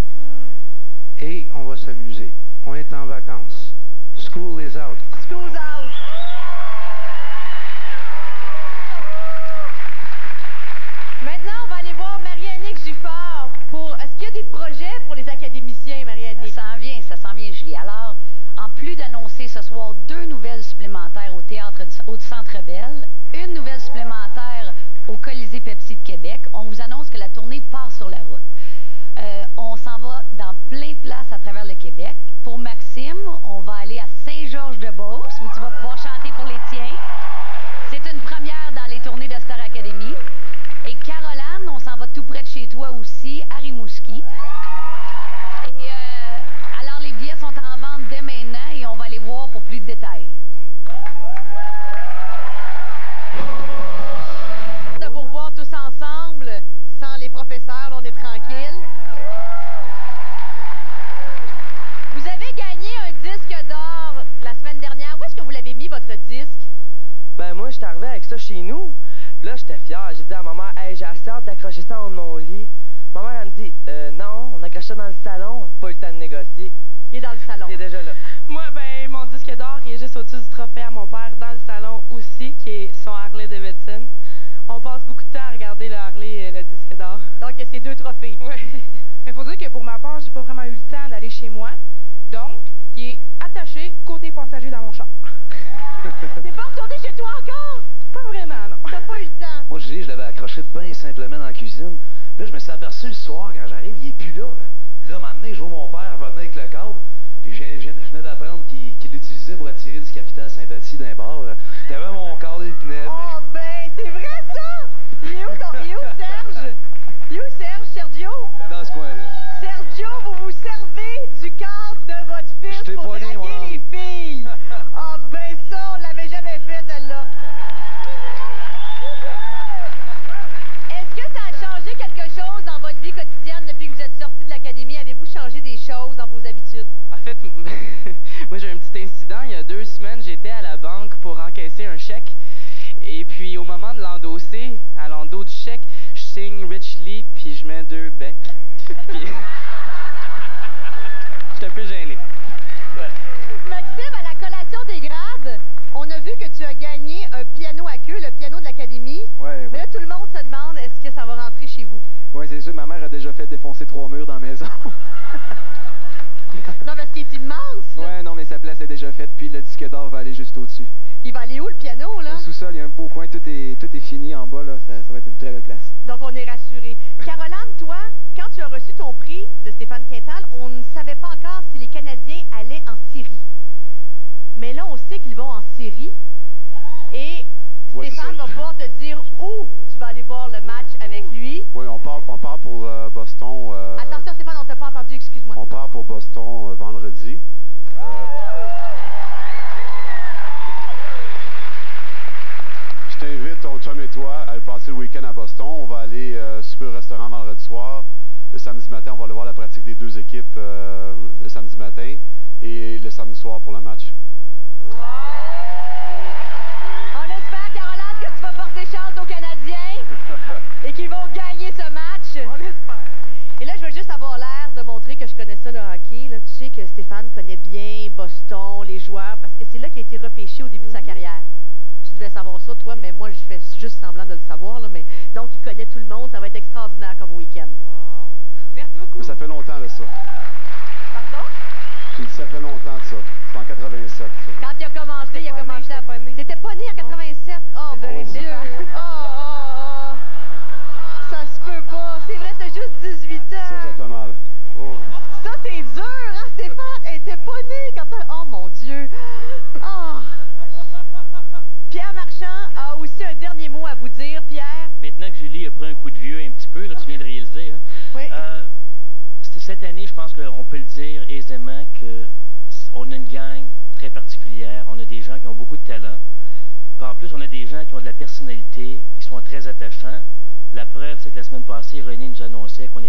S16: Et on va s'amuser. On est en vacances. School is out.
S4: School's out. Maintenant, on va aller voir Marie-Annick Giffard pour. Est-ce qu'il y a des projets pour les académiciens, Marie-Annick?
S19: Ça s'en vient, ça s'en vient, Julie. Alors, en plus d'annoncer ce soir deux nouvelles supplémentaires au Théâtre du- Centre Belle, une nouvelle supplémentaire au Colisée Pepsi de Québec, on vous annonce que la tournée part sur la route. Euh, on s'en va dans plein de places à travers le Québec. Pour Maxime, on va aller à Saint-Georges-de-Beauce, où tu vas pouvoir chanter pour les tiens. C'est une première dans les tournées de Star Academy. Et Caroline, on s'en va tout près de chez toi aussi, à Rimouski.
S20: Ça chez nous. Puis là, j'étais fier. J'ai dit à ma mère, hey, j'ai assez hâte d'accrocher ça en mon lit. Ma mère, elle me dit, euh, non, on accroche ça dans le salon. Pas eu le temps de négocier.
S4: Il est dans le salon.
S20: Il est déjà là.
S5: Moi, ben, mon disque d'or, il est juste au-dessus du trophée à mon père dans le salon aussi, qui est son Harley Davidson. On passe beaucoup de temps à regarder le Harley et le disque d'or.
S4: Donc, il y a ces deux trophées.
S5: Oui.
S14: Mais faut dire que pour ma part, j'ai pas vraiment eu le temps d'aller chez moi. Donc, il est attaché côté passager dans mon char.
S4: T'es pas retourné chez toi encore?
S14: Pas vraiment, non.
S4: T'as pas eu le temps.
S7: Moi, Julie, je l'avais accroché bien simplement dans la cuisine. Puis là, je me suis aperçu le soir, quand j'arrive, il est plus là. Puis là, un moment donné, je vois mon père venir avec le câble. Puis je venais d'apprendre qu'il qu'il l'utilisait pour attirer du capital sympathie d'un bar. Il avait mon câble et le.
S4: Oh, ben, c'est vrai ça! Il est où, ton... il est où Serge? Il est où Serge, Sergio?
S7: Dans ce coin-là.
S4: Sergio, vous vous servez du cadre de votre fils pour draguer les filles. Ah ben ça, on l'avait jamais fait celle-là. Est-ce que ça a changé quelque chose dans votre vie quotidienne depuis que vous êtes sorti de l'académie? Avez-vous changé des choses dans vos habitudes?
S21: En fait, Moi, j'ai un petit incident. Il y a deux semaines, j'étais à la banque pour encaisser un chèque. Et puis, au moment de l'endosser, à l'endos du chèque, je signe Richly, puis je mets deux becs. Puis... J'étais un peu gêné.
S4: Maxime, à la collation des grades, on a vu que tu as gagné un piano à queue, le piano de l'Académie.
S6: Ouais,
S4: Mais là, tout le monde se demande est-ce que ça va rentrer chez vous?
S6: Oui, c'est sûr, ma mère a déjà fait défoncer trois murs dans la maison.
S4: Non, parce qu'il est immense. là.
S6: ouais, non, mais puis le disque d'or va aller juste au-dessus.
S4: Puis il va aller où le piano, là?
S6: Au sous-sol, il y a un beau coin, tout est, tout est fini en bas, là, ça, ça va être une très belle place.
S4: Donc, on est rassurés. Caroline, toi, quand tu as reçu ton prix de Stéphane Quintal, on ne savait pas encore si les Canadiens allaient en Syrie. Mais là, on sait qu'ils vont en Syrie. Et
S15: Ouais,
S4: Stéphane va pouvoir te dire où tu vas aller voir le match avec lui.
S15: Oui, on part, on part pour euh, Boston. euh,
S4: Attention, Stéphane, on t'a pas entendu, excuse-moi.
S15: On part pour Boston euh, vendredi. Euh, je t'invite, ton chum et toi, à aller passer le week-end à Boston. On va aller euh, souper au restaurant vendredi soir. Le samedi matin, on va aller voir la pratique des deux équipes euh, le samedi matin et le samedi soir pour le match.
S4: On espère, Caroline, que tu vas porter chance aux Canadiens et qu'ils vont gagner ce match. On espère. Et là, je veux juste avoir l'air de montrer que je connais ça, le hockey. Là. Tu sais que Stéphane connaît bien Boston, les joueurs, parce que c'est là qu'il a été repêché au début de sa carrière. Tu devais savoir ça, toi, mais moi, je fais juste semblant de le savoir. Là, mais... Donc, il connaît tout le monde. Ça va être extraordinaire comme week-end. Merci beaucoup.
S15: Mais ça fait longtemps de ça.
S4: Pardon?
S15: J'ai dit ça fait longtemps de ça. C'est en 87. ça.
S4: Quand il a commencé, il a commencé à... T'étais pas né en 87? Oh, mon Dieu! Oh, oh, oh! Ça se peut pas! C'est vrai, t'as juste 18 ans!
S15: Ça, ça fait mal. Oh.
S4: Ça, c'est dur, hein, Stéphane? Elle était pas née quand t'as... Oh, mon Dieu! Ah! Pierre Marchand a aussi un dernier mot à vous dire. Pierre?
S22: Maintenant que Julie a pris un coup de vieux un petit peu, là, tu viens de réaliser. Hein?
S4: Oui.
S22: Euh, cette année, je pense qu'on peut le dire aisément que on a une gang très particulière. On a des gens qui ont beaucoup de talent. Puis en plus, on a des gens qui ont de la personnalité. Ils sont très attachants. La preuve, c'est que la semaine passée, René nous annonçait qu'on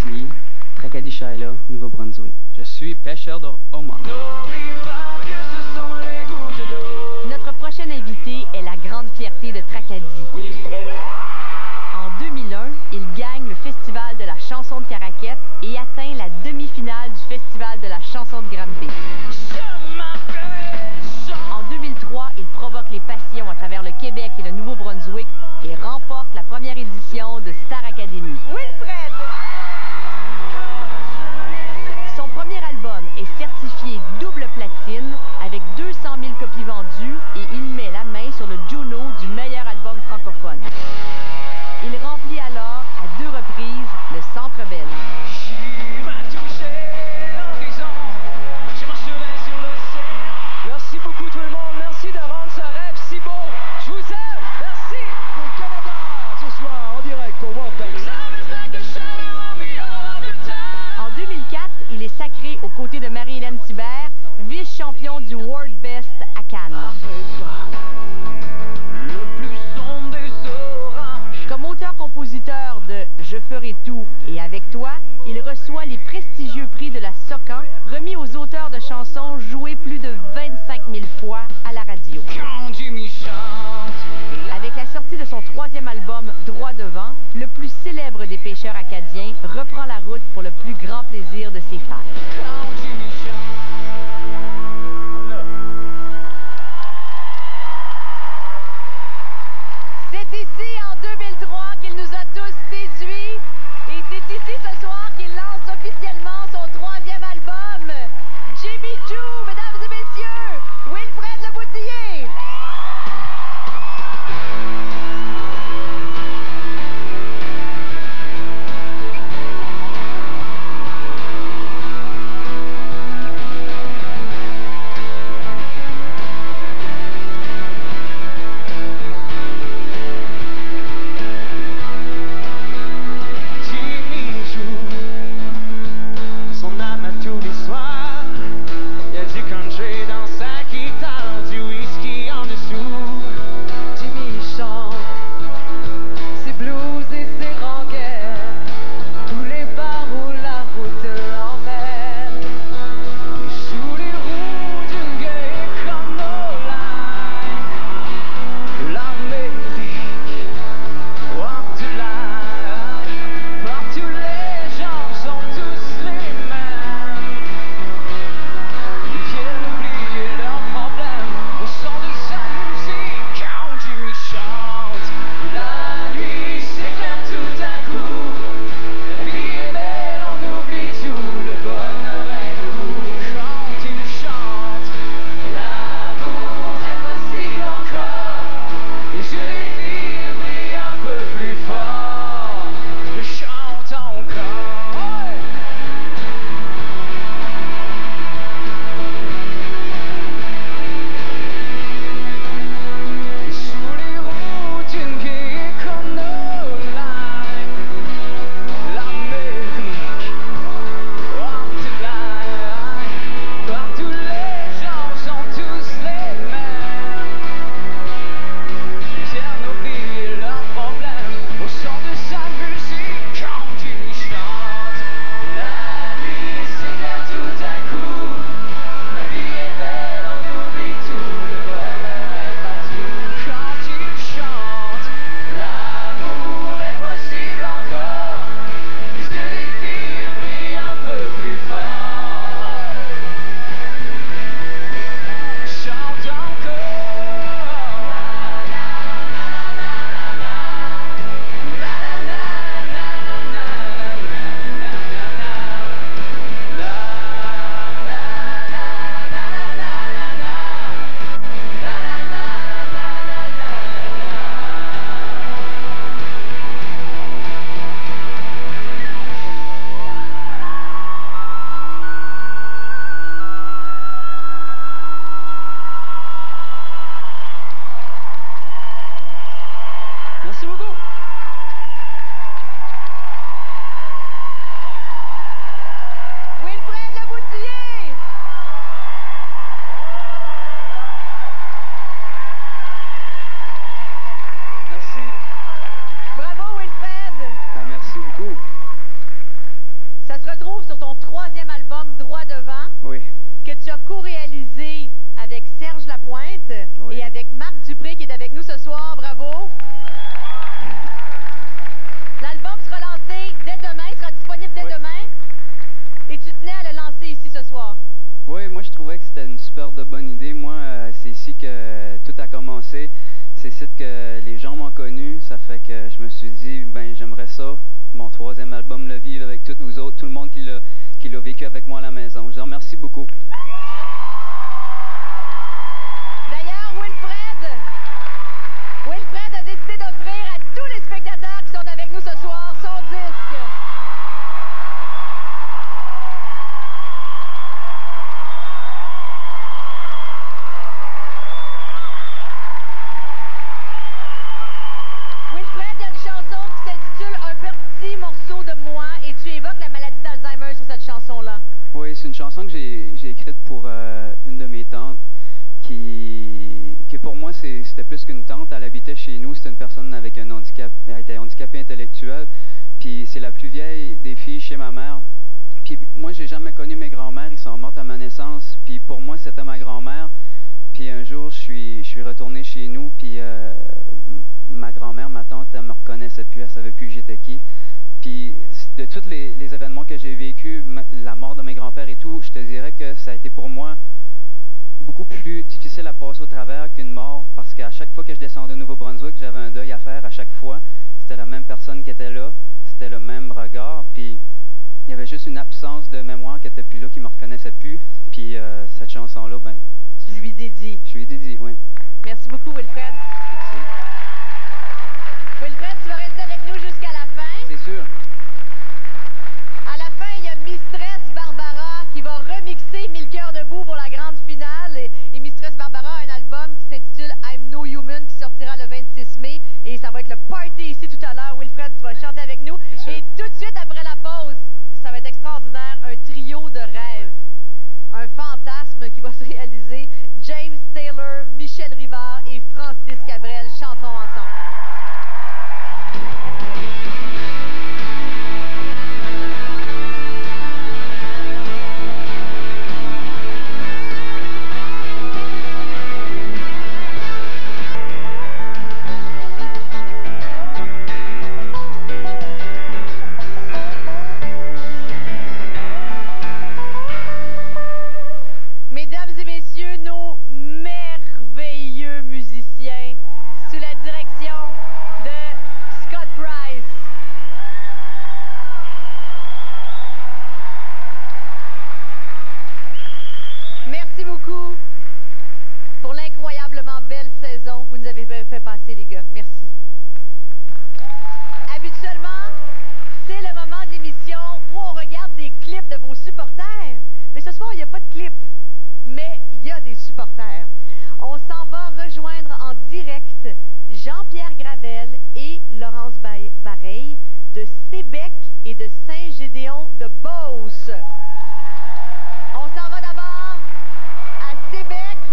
S23: Boutigny, Tracadie-Shiloh, Nouveau-Brunswick. Je suis pêcheur de homard.
S4: Notre prochaine invité est la grande fierté de Tracadie. En 2001, il gagne le Festival de la chanson de Caraquette et atteint la demi-finale du Festival de la chanson de Granby. En 2003, il provoque les passions à travers le Québec et le Nouveau-Brunswick et remporte la première édition de Star Academy. Wilfred! Son premier album est certifié double platine avec 200 000 copies vendues et il met la main sur le Juno du meilleur album francophone. Il remplit alors à deux reprises le Centre Bell.
S3: Merci beaucoup tout le monde. Merci de ce rêve si beau. Je vous aime. Merci. Le Canada, ce soir, en direct Warpax.
S4: Il est sacré aux côtés de Marie-Hélène Thibert, vice-champion du World Best à Cannes. Comme auteur-compositeur de Je ferai tout et avec toi, il reçoit les prestigieux prix de la SOCAN, remis aux auteurs de chansons jouées plus de 25 000 fois à la radio. Avec la sortie de son troisième album Droit devant, le plus célèbre des pêcheurs acadiens reprend la route pour le plus grand plaisir de ses fans.
S1: Quand Jimmy chante, C'est ici en 2003 qu'il nous a tous séduits et c'est ici ce soir qu'il lance officiellement son troisième album. Jimmy Joo, mesdames et messieurs, Wilfred Le
S24: Leboutillier. Jean-Pierre Gravel et Laurence Bareil de Sébec et de Saint-Gédéon de Beauce. On s'en va d'abord à Sébec.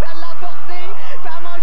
S25: De
S4: plastique, puis elle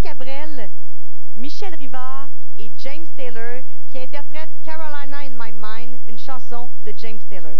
S1: Cabrel, Michel Rivard et James Taylor qui interprètent Carolina in My Mind, une chanson de James Taylor.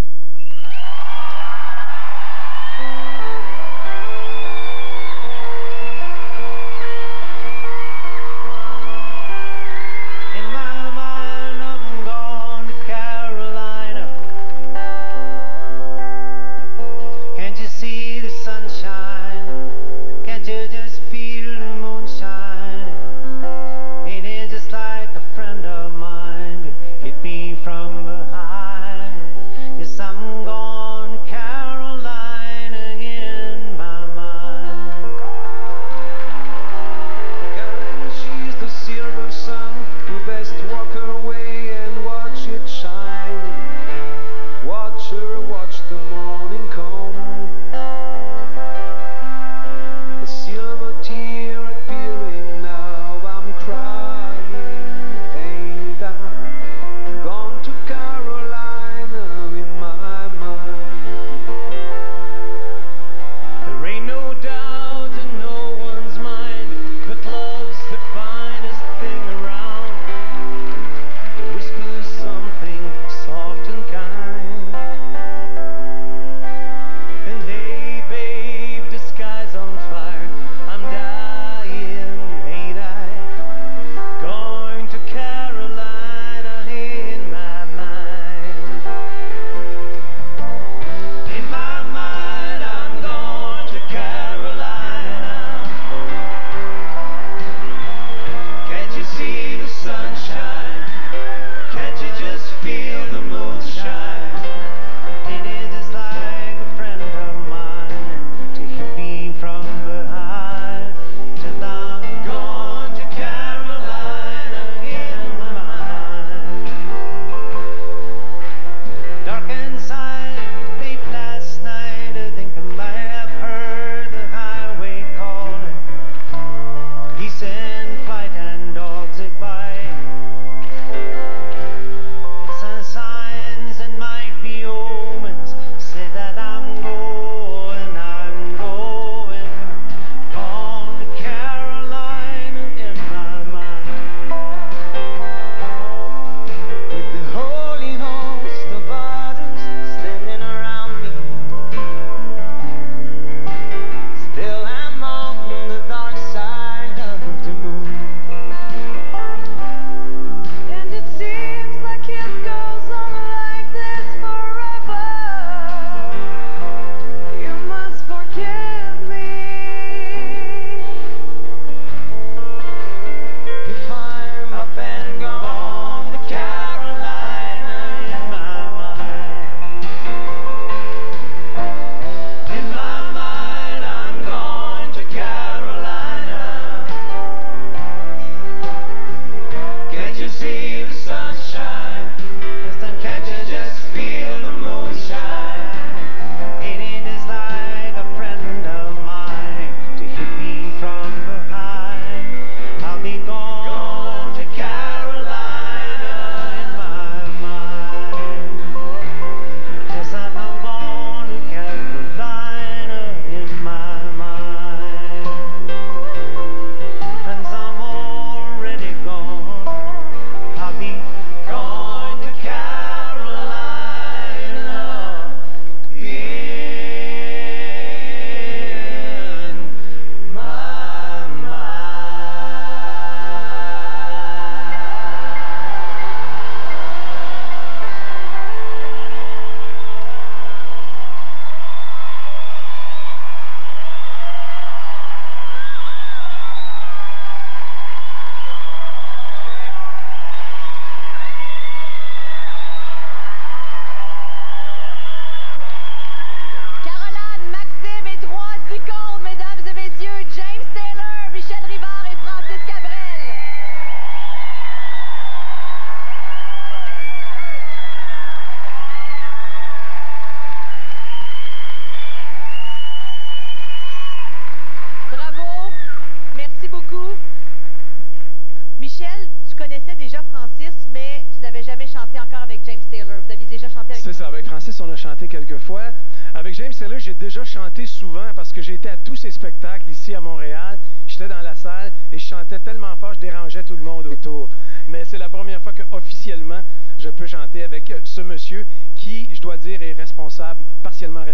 S4: Avec James Taylor,
S18: j'ai déjà chanté souvent parce que j'étais à tous ses spectacles ici à Montréal. J'étais dans la salle et je chantais tellement fort, je dérangeais tout le monde autour. Mais c'est la première fois que officiellement je peux chanter avec ce monsieur qui, je dois dire, est responsable, partiellement responsable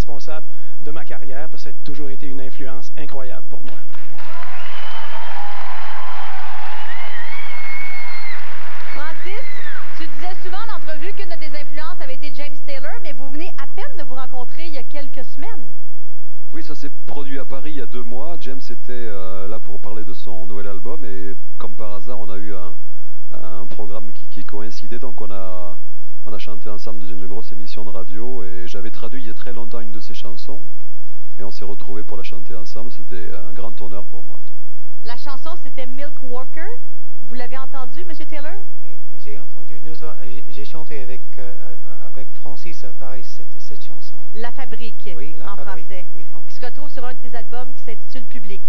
S8: s'est produit à Paris il y a deux mois. James était euh, là pour parler de son nouvel album et comme par hasard, on a eu un, programme qui, coïncidait. Donc on a, on a chanté ensemble dans une grosse émission de radio et j'avais traduit il y a très longtemps une de ses chansons et on s'est retrouvés pour la chanter ensemble. C'était un grand honneur pour moi.
S4: La chanson, c'était Milk Walker. Vous l'avez entendu, Monsieur Taylor?
S11: Oui, oui, j'ai entendu. Nous, a- j'ai- j'ai chanté avec, euh, euh, avec Francis à Paris cette, cette chanson.
S4: La Fabrique,
S11: Oui, La
S4: en
S11: Fabrique,
S4: français,
S11: oui, en
S4: qui se retrouve sur un de tes albums qui s'intitule Public.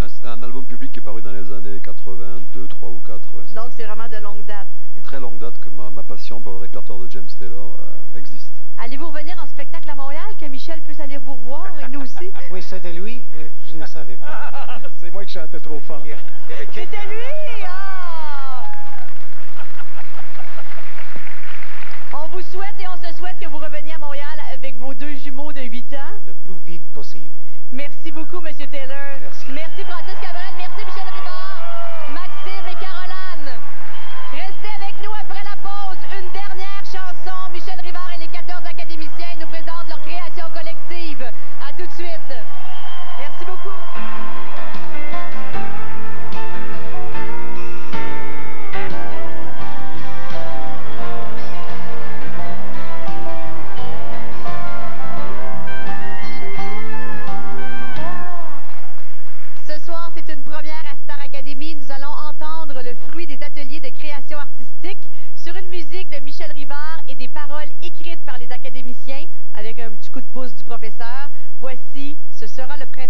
S8: Un, un album public qui est paru dans les années 82, 3 ou 4. ouais. C'est
S4: Donc, c'est vraiment de longue date.
S8: très longue date que ma, ma passion pour le répertoire de James Taylor euh, existe.
S4: Allez-vous revenir en spectacle à Montréal, que Michel puisse aller vous revoir et nous aussi?
S11: Oui, c'était lui. Oui, je ne savais pas.
S18: C'est moi qui chantais trop fort.
S4: C'était lui! Ah! On vous souhaite et on se souhaite que vous reveniez à Montréal avec vos deux jumeaux de 8 ans.
S11: Le plus vite possible.
S4: Merci beaucoup, Monsieur Taylor.
S11: Merci.
S26: du
S4: professeur. Voici,
S26: ce
S4: sera le printemps.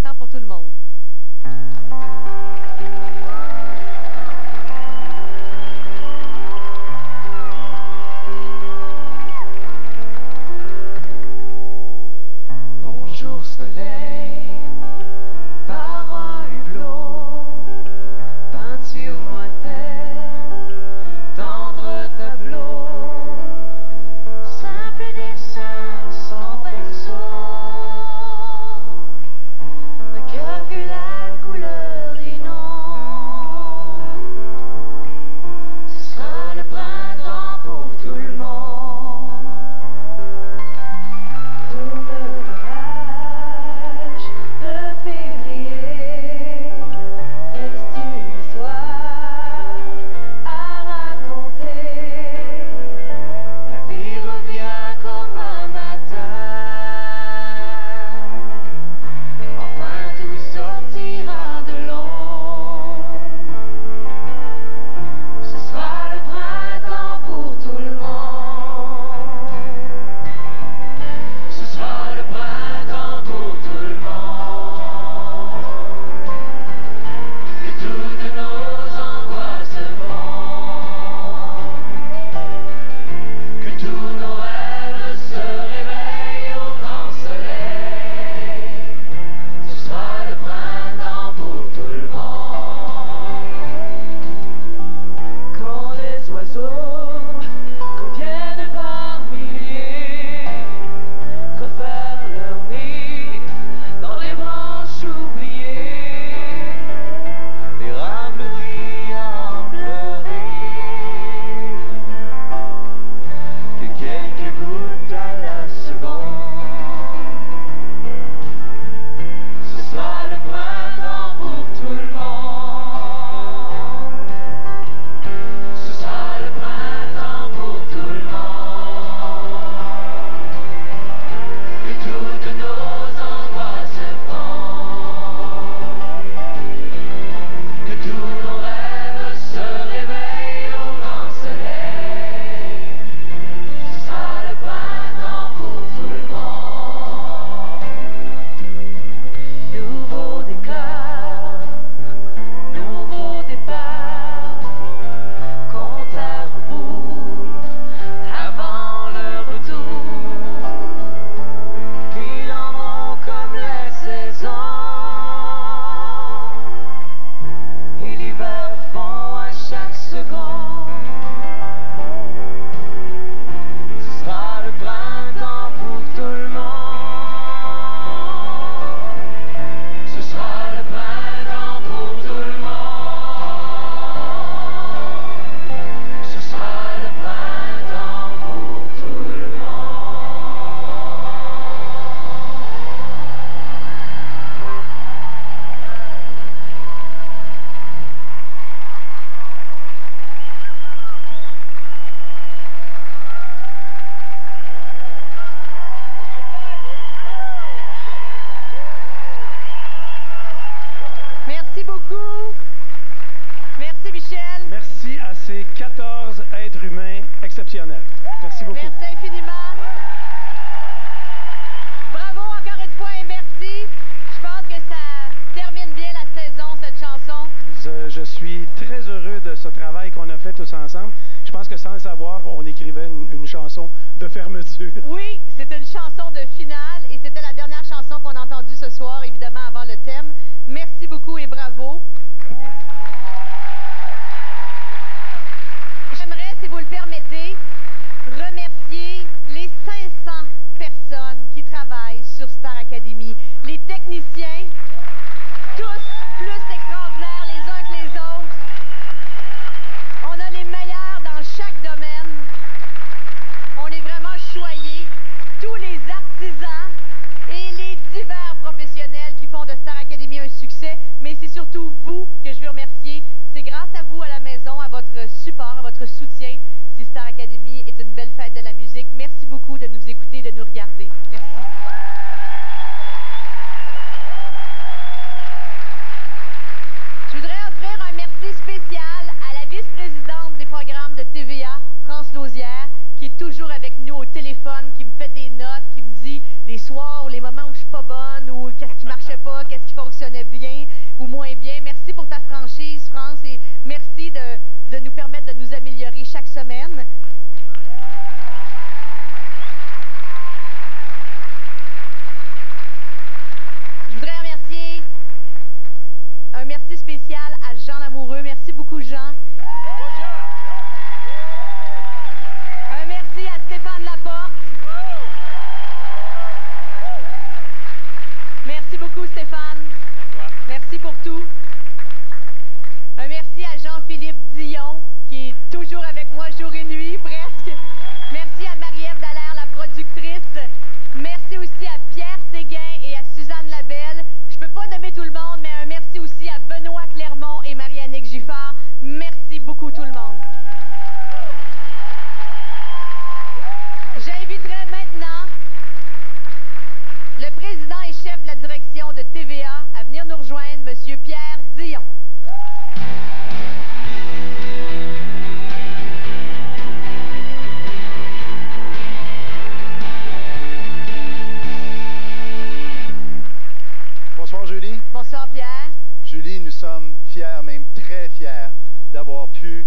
S27: Stéphane. Merci pour tout. Un merci à Jean-Philippe Dion, qui est toujours avec moi jour et nuit, presque. Merci à Marie-Ève Dallaire, la productrice. Merci aussi à Pierre Séguin et à Suzanne Labelle. Je ne peux pas nommer tout le monde, mais un merci Pierre Dion.
S28: Bonsoir Julie.
S27: Bonsoir Pierre.
S28: Julie, nous sommes fiers, même très fiers, d'avoir pu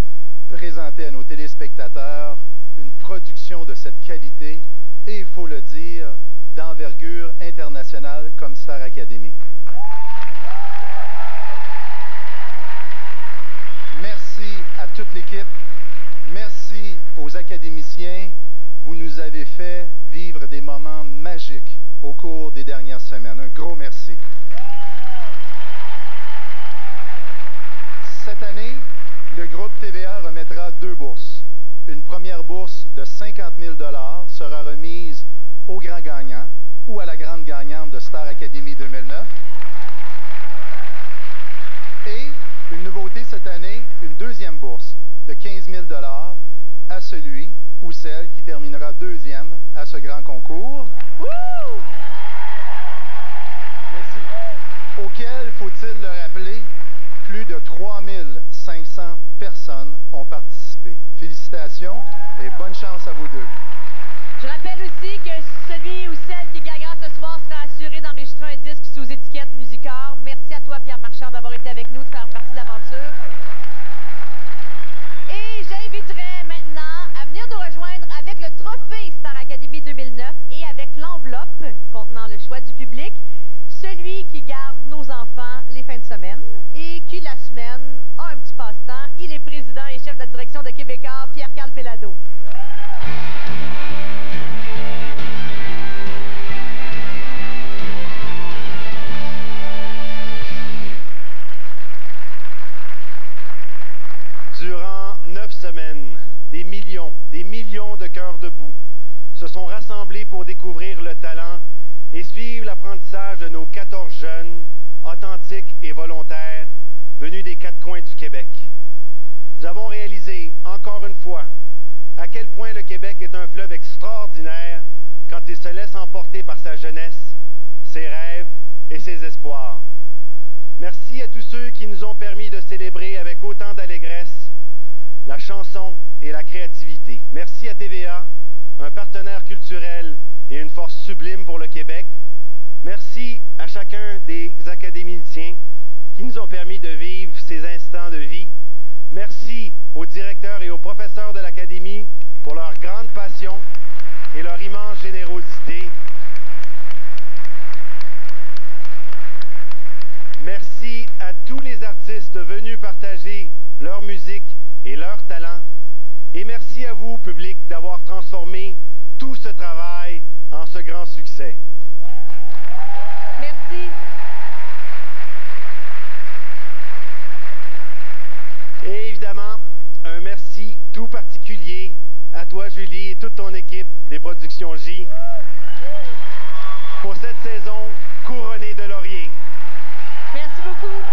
S28: présenter à nos téléspectateurs une production de cette qualité et, il faut le dire, d'envergure internationale comme Star Academy. Merci à toute l'équipe. Merci aux académiciens. Vous nous avez fait vivre des moments magiques au cours des dernières semaines. Un gros merci. Cette année, le groupe TVA remettra deux bourses. Une première bourse de 50 000 sera remise au grand gagnant ou à la grande gagnante de Star Academy 2009. Et une nouveauté cette année, une deuxième bourse de 15 000 à celui ou celle qui terminera deuxième à ce grand concours. Merci. Auquel, faut-il le rappeler, plus de 3500 personnes ont participé. Félicitations et bonne chance à vous deux.
S27: Je rappelle aussi que celui ou celle qui gagnera ce soir sera assuré d'enregistrer un disque sous étiquette Musicor. Merci à toi, Pierre Marchand, d'avoir été avec nous, de faire partie de l'aventure. Et j'inviterai maintenant à venir nous rejoindre avec le trophée Star Academy 2009 et avec l'enveloppe contenant le choix du public, celui qui garde nos enfants les fins de semaine et qui, la semaine, a un petit passe-temps. Il est président et chef de
S24: la direction de Québécois, Pierre-Carl Pellado. Des millions, des millions de cœurs debout se sont rassemblés pour découvrir le talent et suivre l'apprentissage de nos 14 jeunes, authentiques et volontaires, venus des quatre coins du Québec. Nous avons réalisé, encore une fois, à quel point le Québec est un fleuve extraordinaire quand il se laisse emporter par sa jeunesse, ses rêves et ses espoirs. Merci à tous ceux qui nous ont permis de célébrer avec autant d'allégresse la chanson et la créativité. Merci à TVA, un partenaire culturel et une force sublime pour le Québec. Merci à chacun des académiciens qui nous ont permis de vivre ces instants de vie. Merci aux directeurs et aux professeurs de l'Académie pour leur grande passion et leur immense générosité. Merci à tous les artistes venus partager leur musique et leur talent. Et merci à vous, public, d'avoir transformé tout ce travail en ce grand succès.
S4: Merci.
S24: Et évidemment, un merci tout particulier à toi, Julie, et toute ton équipe des Productions J pour cette saison couronnée de lauriers.
S4: Merci beaucoup.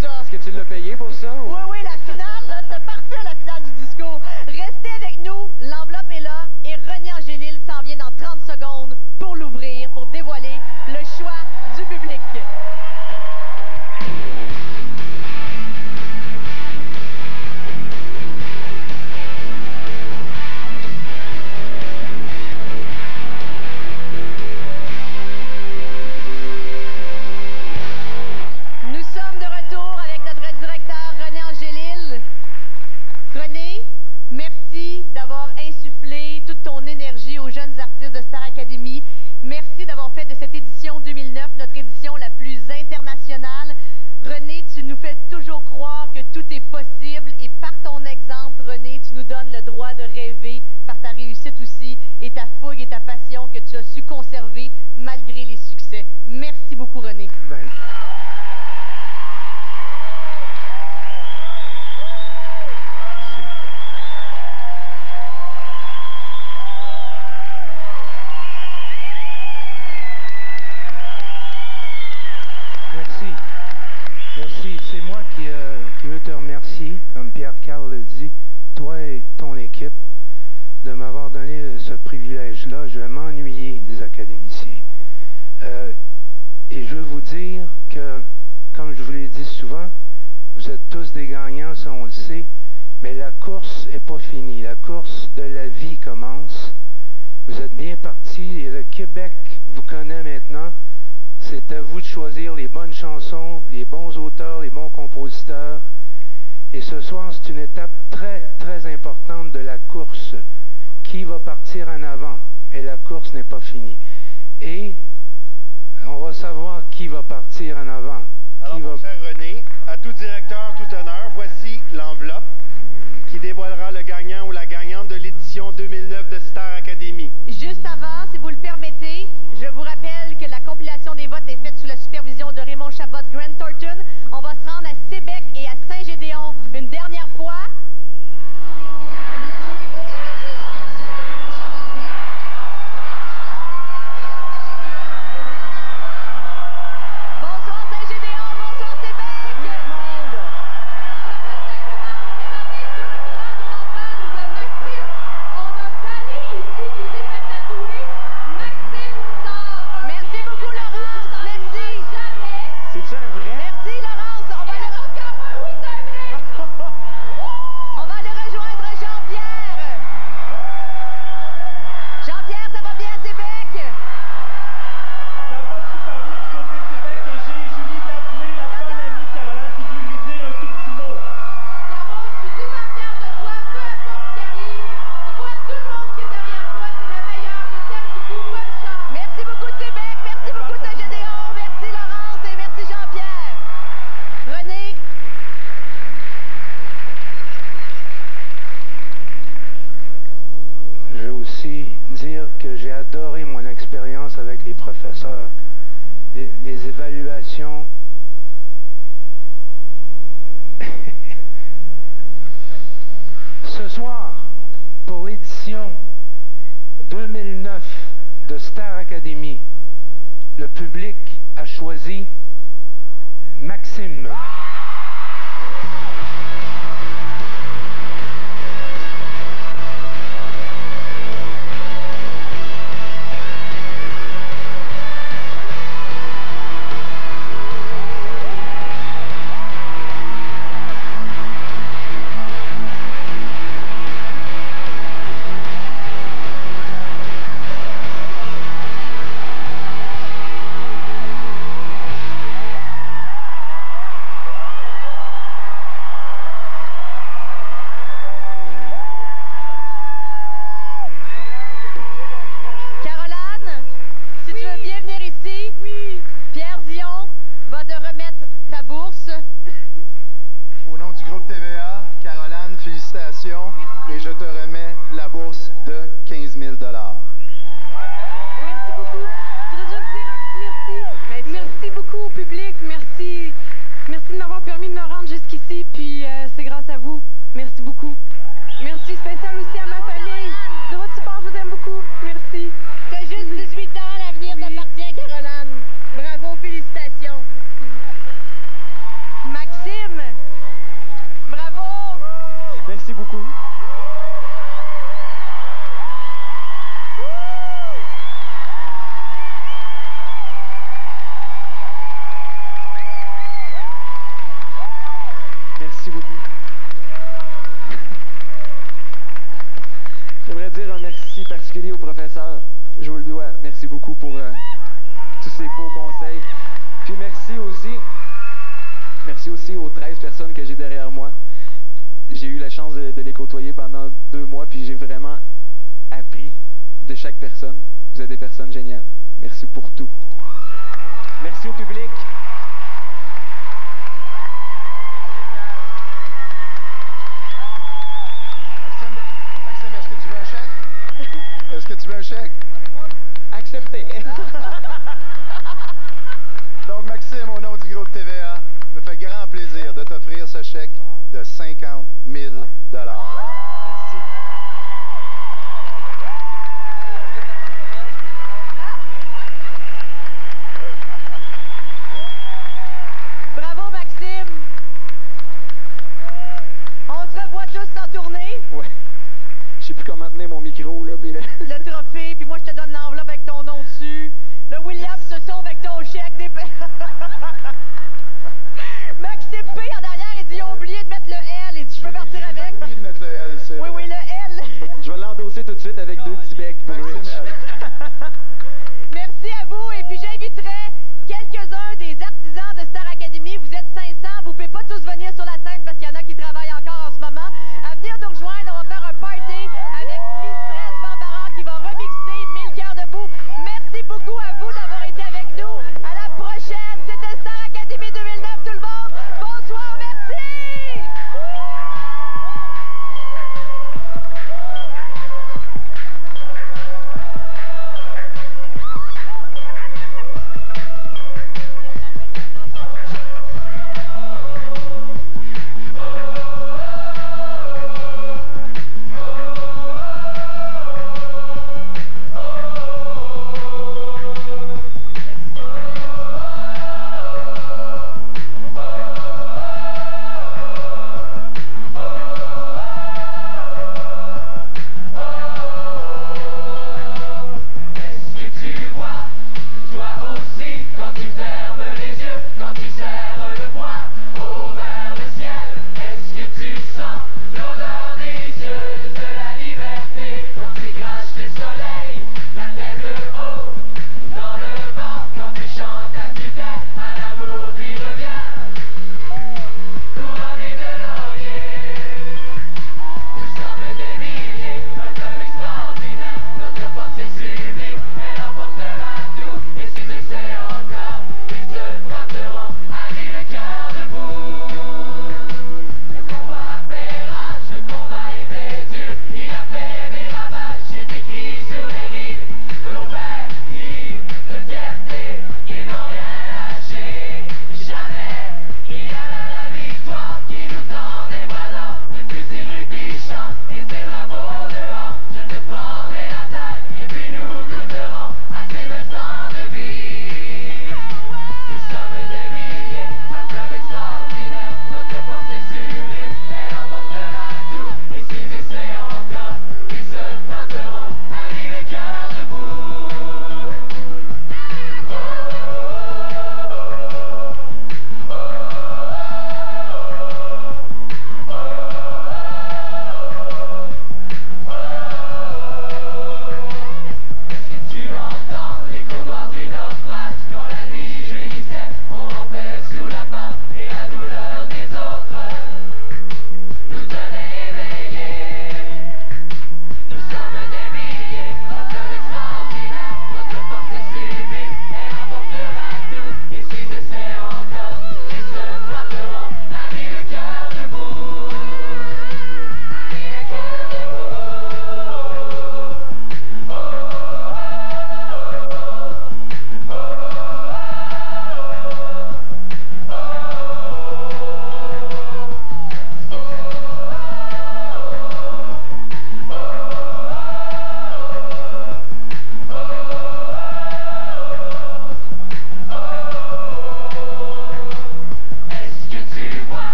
S4: Ça.
S6: Est-ce que tu l'as payé pour ça? ou-
S4: Oui, oui, la finale, là, c'était parfait, la finale du discours. Restez avec nous, l'enveloppe est là, et René Angélil s'en vient dans 30 secondes pour l'ouvrir, pour dévoiler le choix du public.